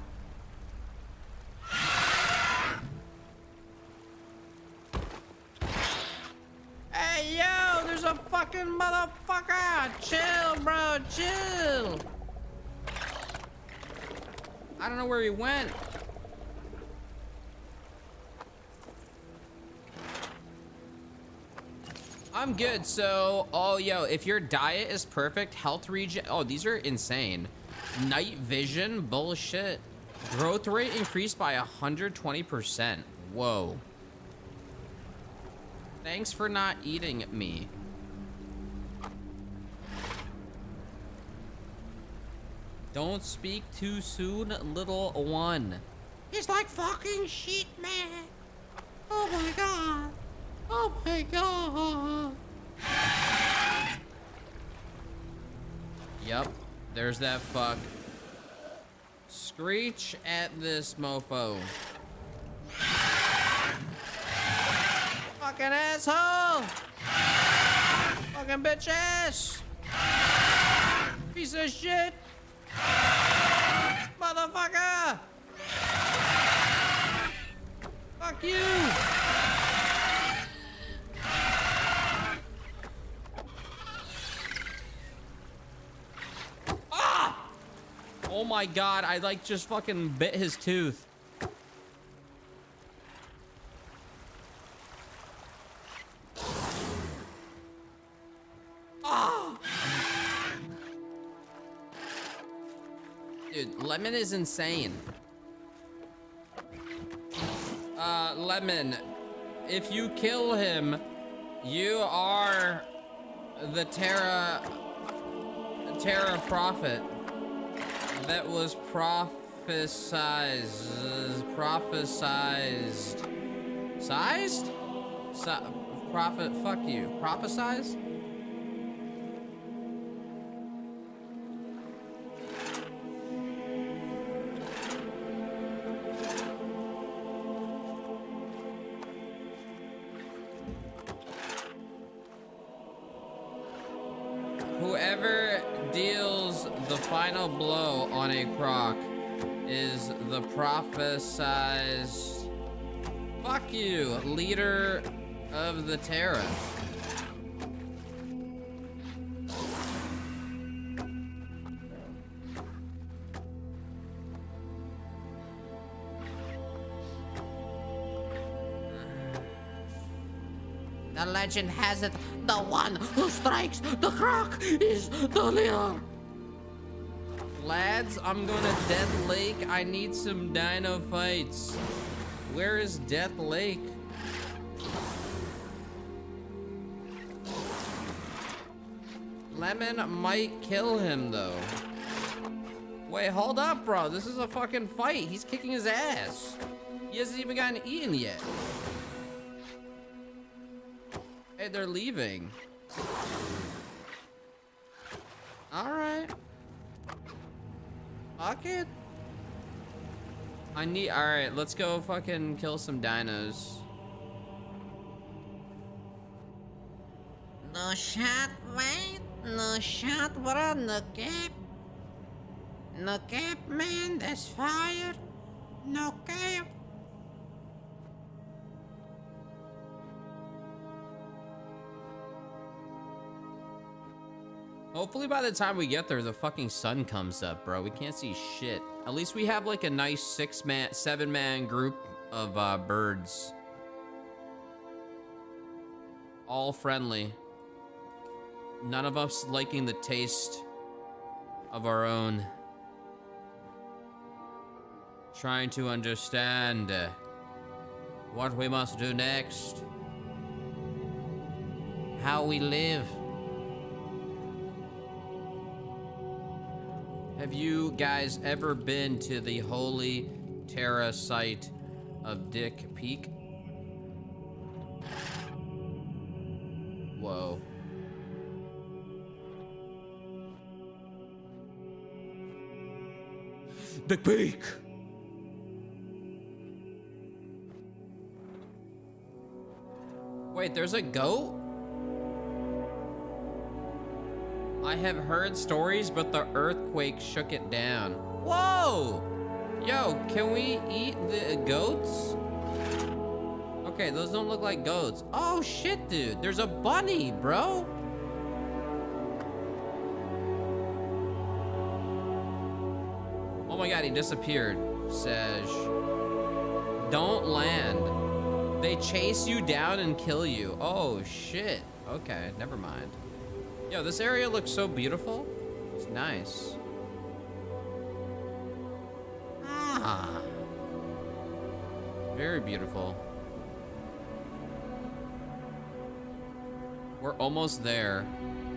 Fucking motherfucker! Chill, bro, chill! I don't know where he went. I'm good, so, oh, yo, if your diet is perfect, health regen, oh, these are insane. Night vision, bullshit. Growth rate increased by 120%. Whoa. Thanks for not eating me. Don't speak too soon, little one. He's like fucking shit, man. Oh my god. Oh my god. Yep, there's that fuck. Screech at this mofo. Fucking asshole! Fucking bitch ass! Piece of shit! Motherfucker! Fuck you! Ah! Oh my god, I like just fucking bit his tooth. Lemon is insane. Uh, Lemon, if you kill him, you are the Ptera Ptera prophet that was prophesized prophesized sized? Si prophet fuck you. Prophesized you leader of the Ptera. The legend has it, the one who strikes the croc is the leader. Lads, I'm going to dead Lake. I need some dino fights. Where is Death Lake? Lemon might kill him though. Wait, hold up, bro. This is a fucking fight. He's kicking his ass. He hasn't even gotten eaten yet. Hey, they're leaving. All right. Fuck it. I need. All right, let's go fucking kill some dinos. No shot, mate. No shot, bro. No cap. No cap, man. That's fire. No cap. Hopefully by the time we get there, the fucking sun comes up, bro. We can't see shit. At least we have like a nice six man, seven man group of uh, birds. All friendly. None of us liking the taste of our own. Trying to understand uh, what we must do next. How we live. Have you guys ever been to the holy Ptera site of Dick Peak? Whoa. Dick Peak! Wait, there's a goat? I have heard stories, but the earthquake shook it down. Whoa! Yo, can we eat the goats? Okay, those don't look like goats. Oh shit, dude. There's a bunny, bro. Oh my god, he disappeared. Sej. Don't land. They chase you down and kill you. Oh shit. Okay, never mind. Yo, this area looks so beautiful. It's nice. Ah. Very beautiful. We're almost there.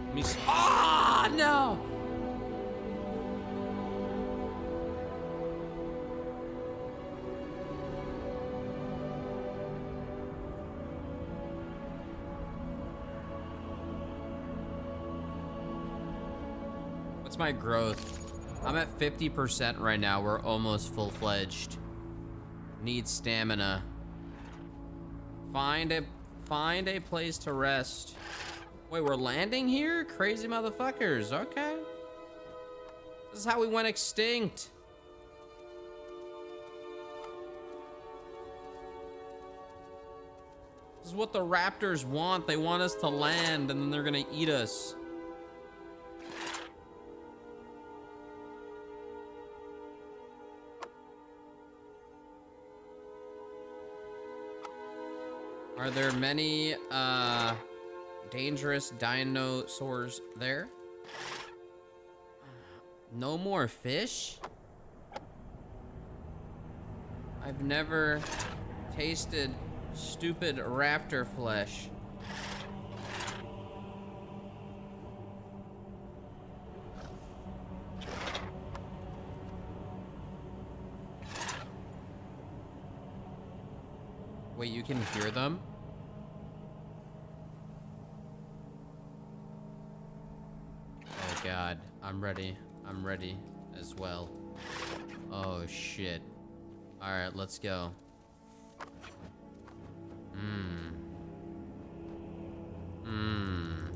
Let me Ah, no! My growth? I'm at 50% right now. We're almost full-fledged. Need stamina. Find a find a place to rest. Wait, we're landing here? Crazy motherfuckers. Okay. This is how we went extinct. This is what the raptors want. They want us to land and then they're gonna eat us. Are there many uh dangerous dinosaurs there? No more fish? I've never tasted stupid raptor flesh. You can hear them? Oh god, I'm ready. I'm ready as well. Oh shit. Alright, let's go. Mmm. Mmm.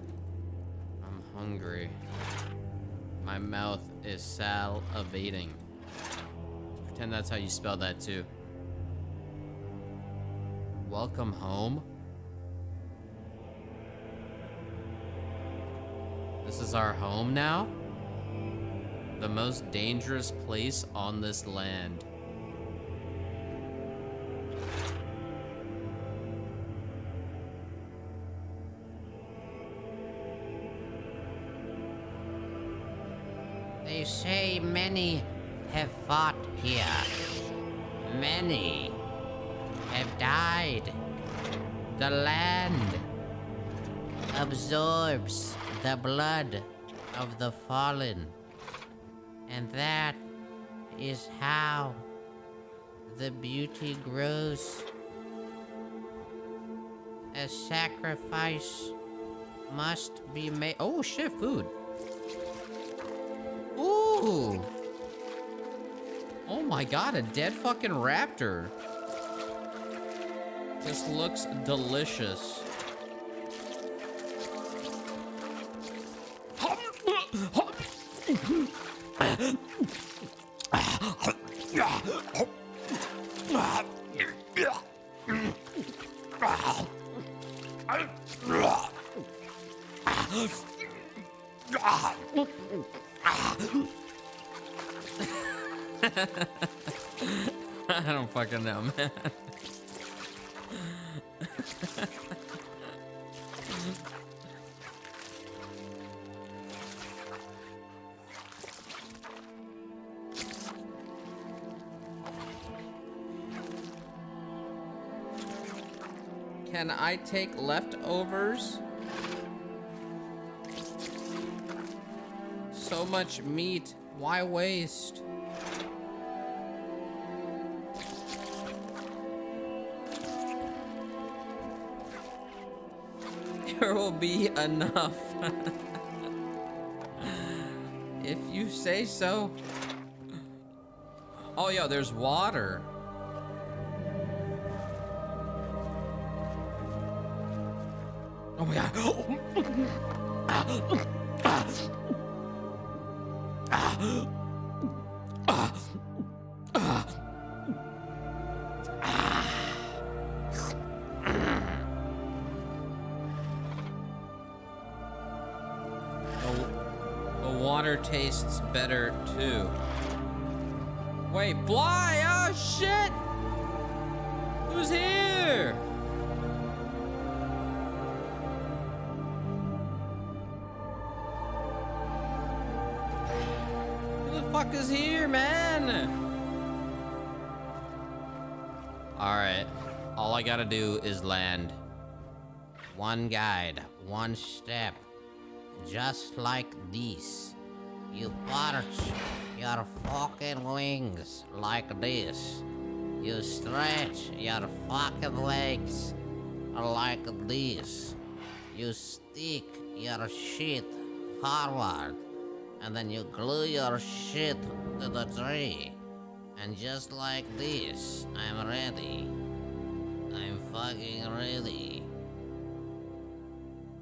I'm hungry. My mouth is salivating. Let's pretend that's how you spell that too. Welcome home. This is our home now? The most dangerous place on this land. They say many have fought here. Many died. The land absorbs the blood of the fallen. And that is how the beauty grows. A sacrifice must be made. Oh shit, food. Ooh. Oh my god, a dead fucking raptor. This looks delicious. I don't fucking know, man. Leftovers? So much meat Why waste? There will be enough. if you say so. Oh, yeah, there's water. Water tastes better too. Wait, fly! Fuck is here, man? Alright. All I gotta do is land. One guide, one step. Just like this. You parch your fucking wings like this. You stretch your fucking legs like this. You stick your shit forward. And then you glue your shit to the tree. And just like this, I'm ready. I'm fucking ready.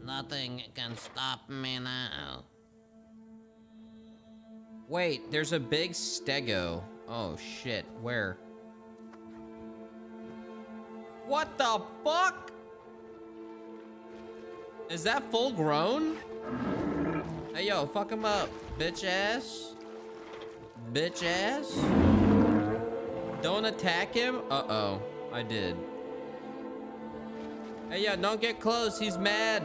Nothing can stop me now. Wait, there's a big stego. Oh shit, where? What the fuck? Is that full grown? Hey yo, fuck him up, bitch ass. Bitch ass. Don't attack him? Uh-oh, I did. Hey yo, don't get close, he's mad.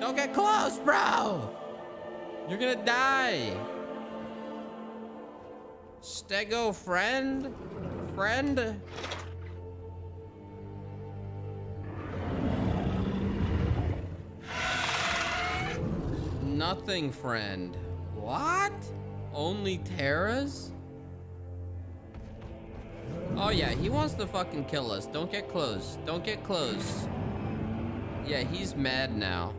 Don't get close, bro! You're gonna die. Stego friend? Friend? Nothing friend. What? Only Pteras? Oh yeah, he wants to fucking kill us. Don't get close. Don't get close. Yeah, he's mad now.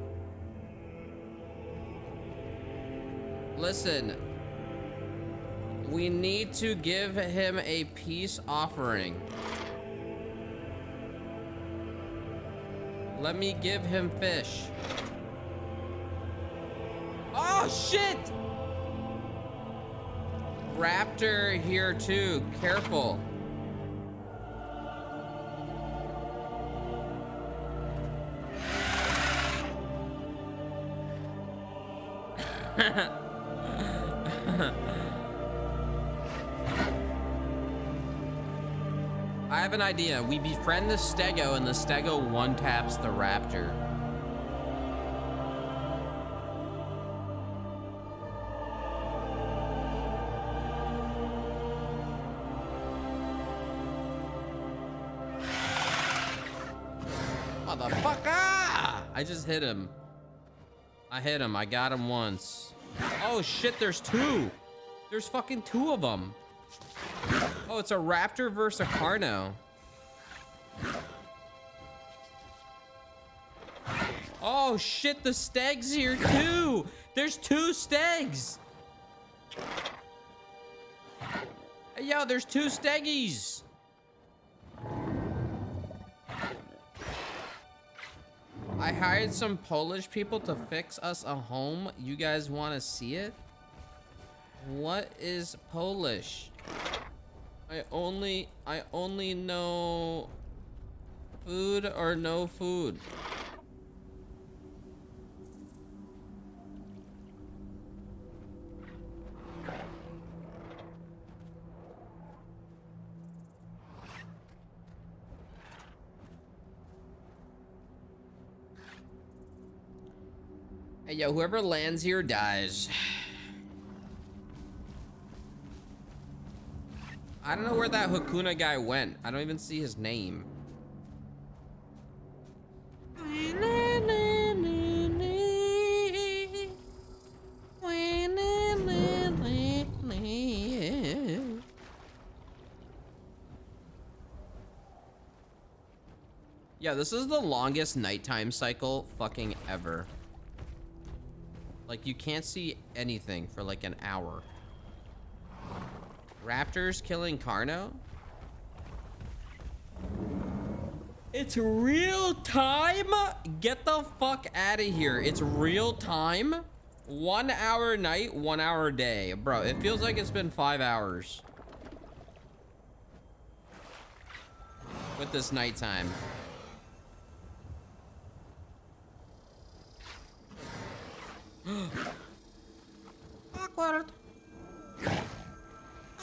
Listen. We need to give him a peace offering. Let me give him fish. Oh, shit! Raptor here too. Careful. I have an idea. We befriend the Stego and the Stego one taps the Raptor. Just hit him. I hit him. I got him once. Oh shit, there's two. There's fucking two of them. Oh, it's a raptor versus a carno. Oh shit, the steg's here too. There's two stegs. Hey, yo, there's two steggies. I hired some Polish people to fix us a home. You guys want to see it? What is Polish? I only I only know food or no food. yo, whoever lands here dies. I don't know where that Hakuna guy went. I don't even see his name. Yeah, this is the longest nighttime cycle fucking ever. Like, you can't see anything for like an hour. Raptors killing Carno? It's real time? Get the fuck out of here. It's real time? One hour night, one hour day. Bro, it feels like it's been five hours. With this nighttime. Awkward.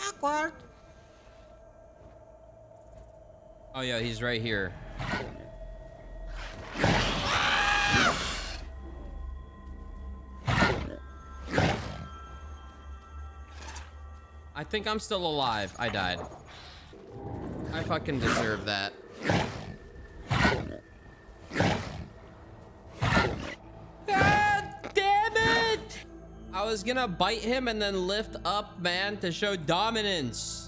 Awkward. Oh yeah, he's right here. I think I'm still alive. I died. I fucking deserve that. It! I was gonna bite him and then lift up, man, to show dominance.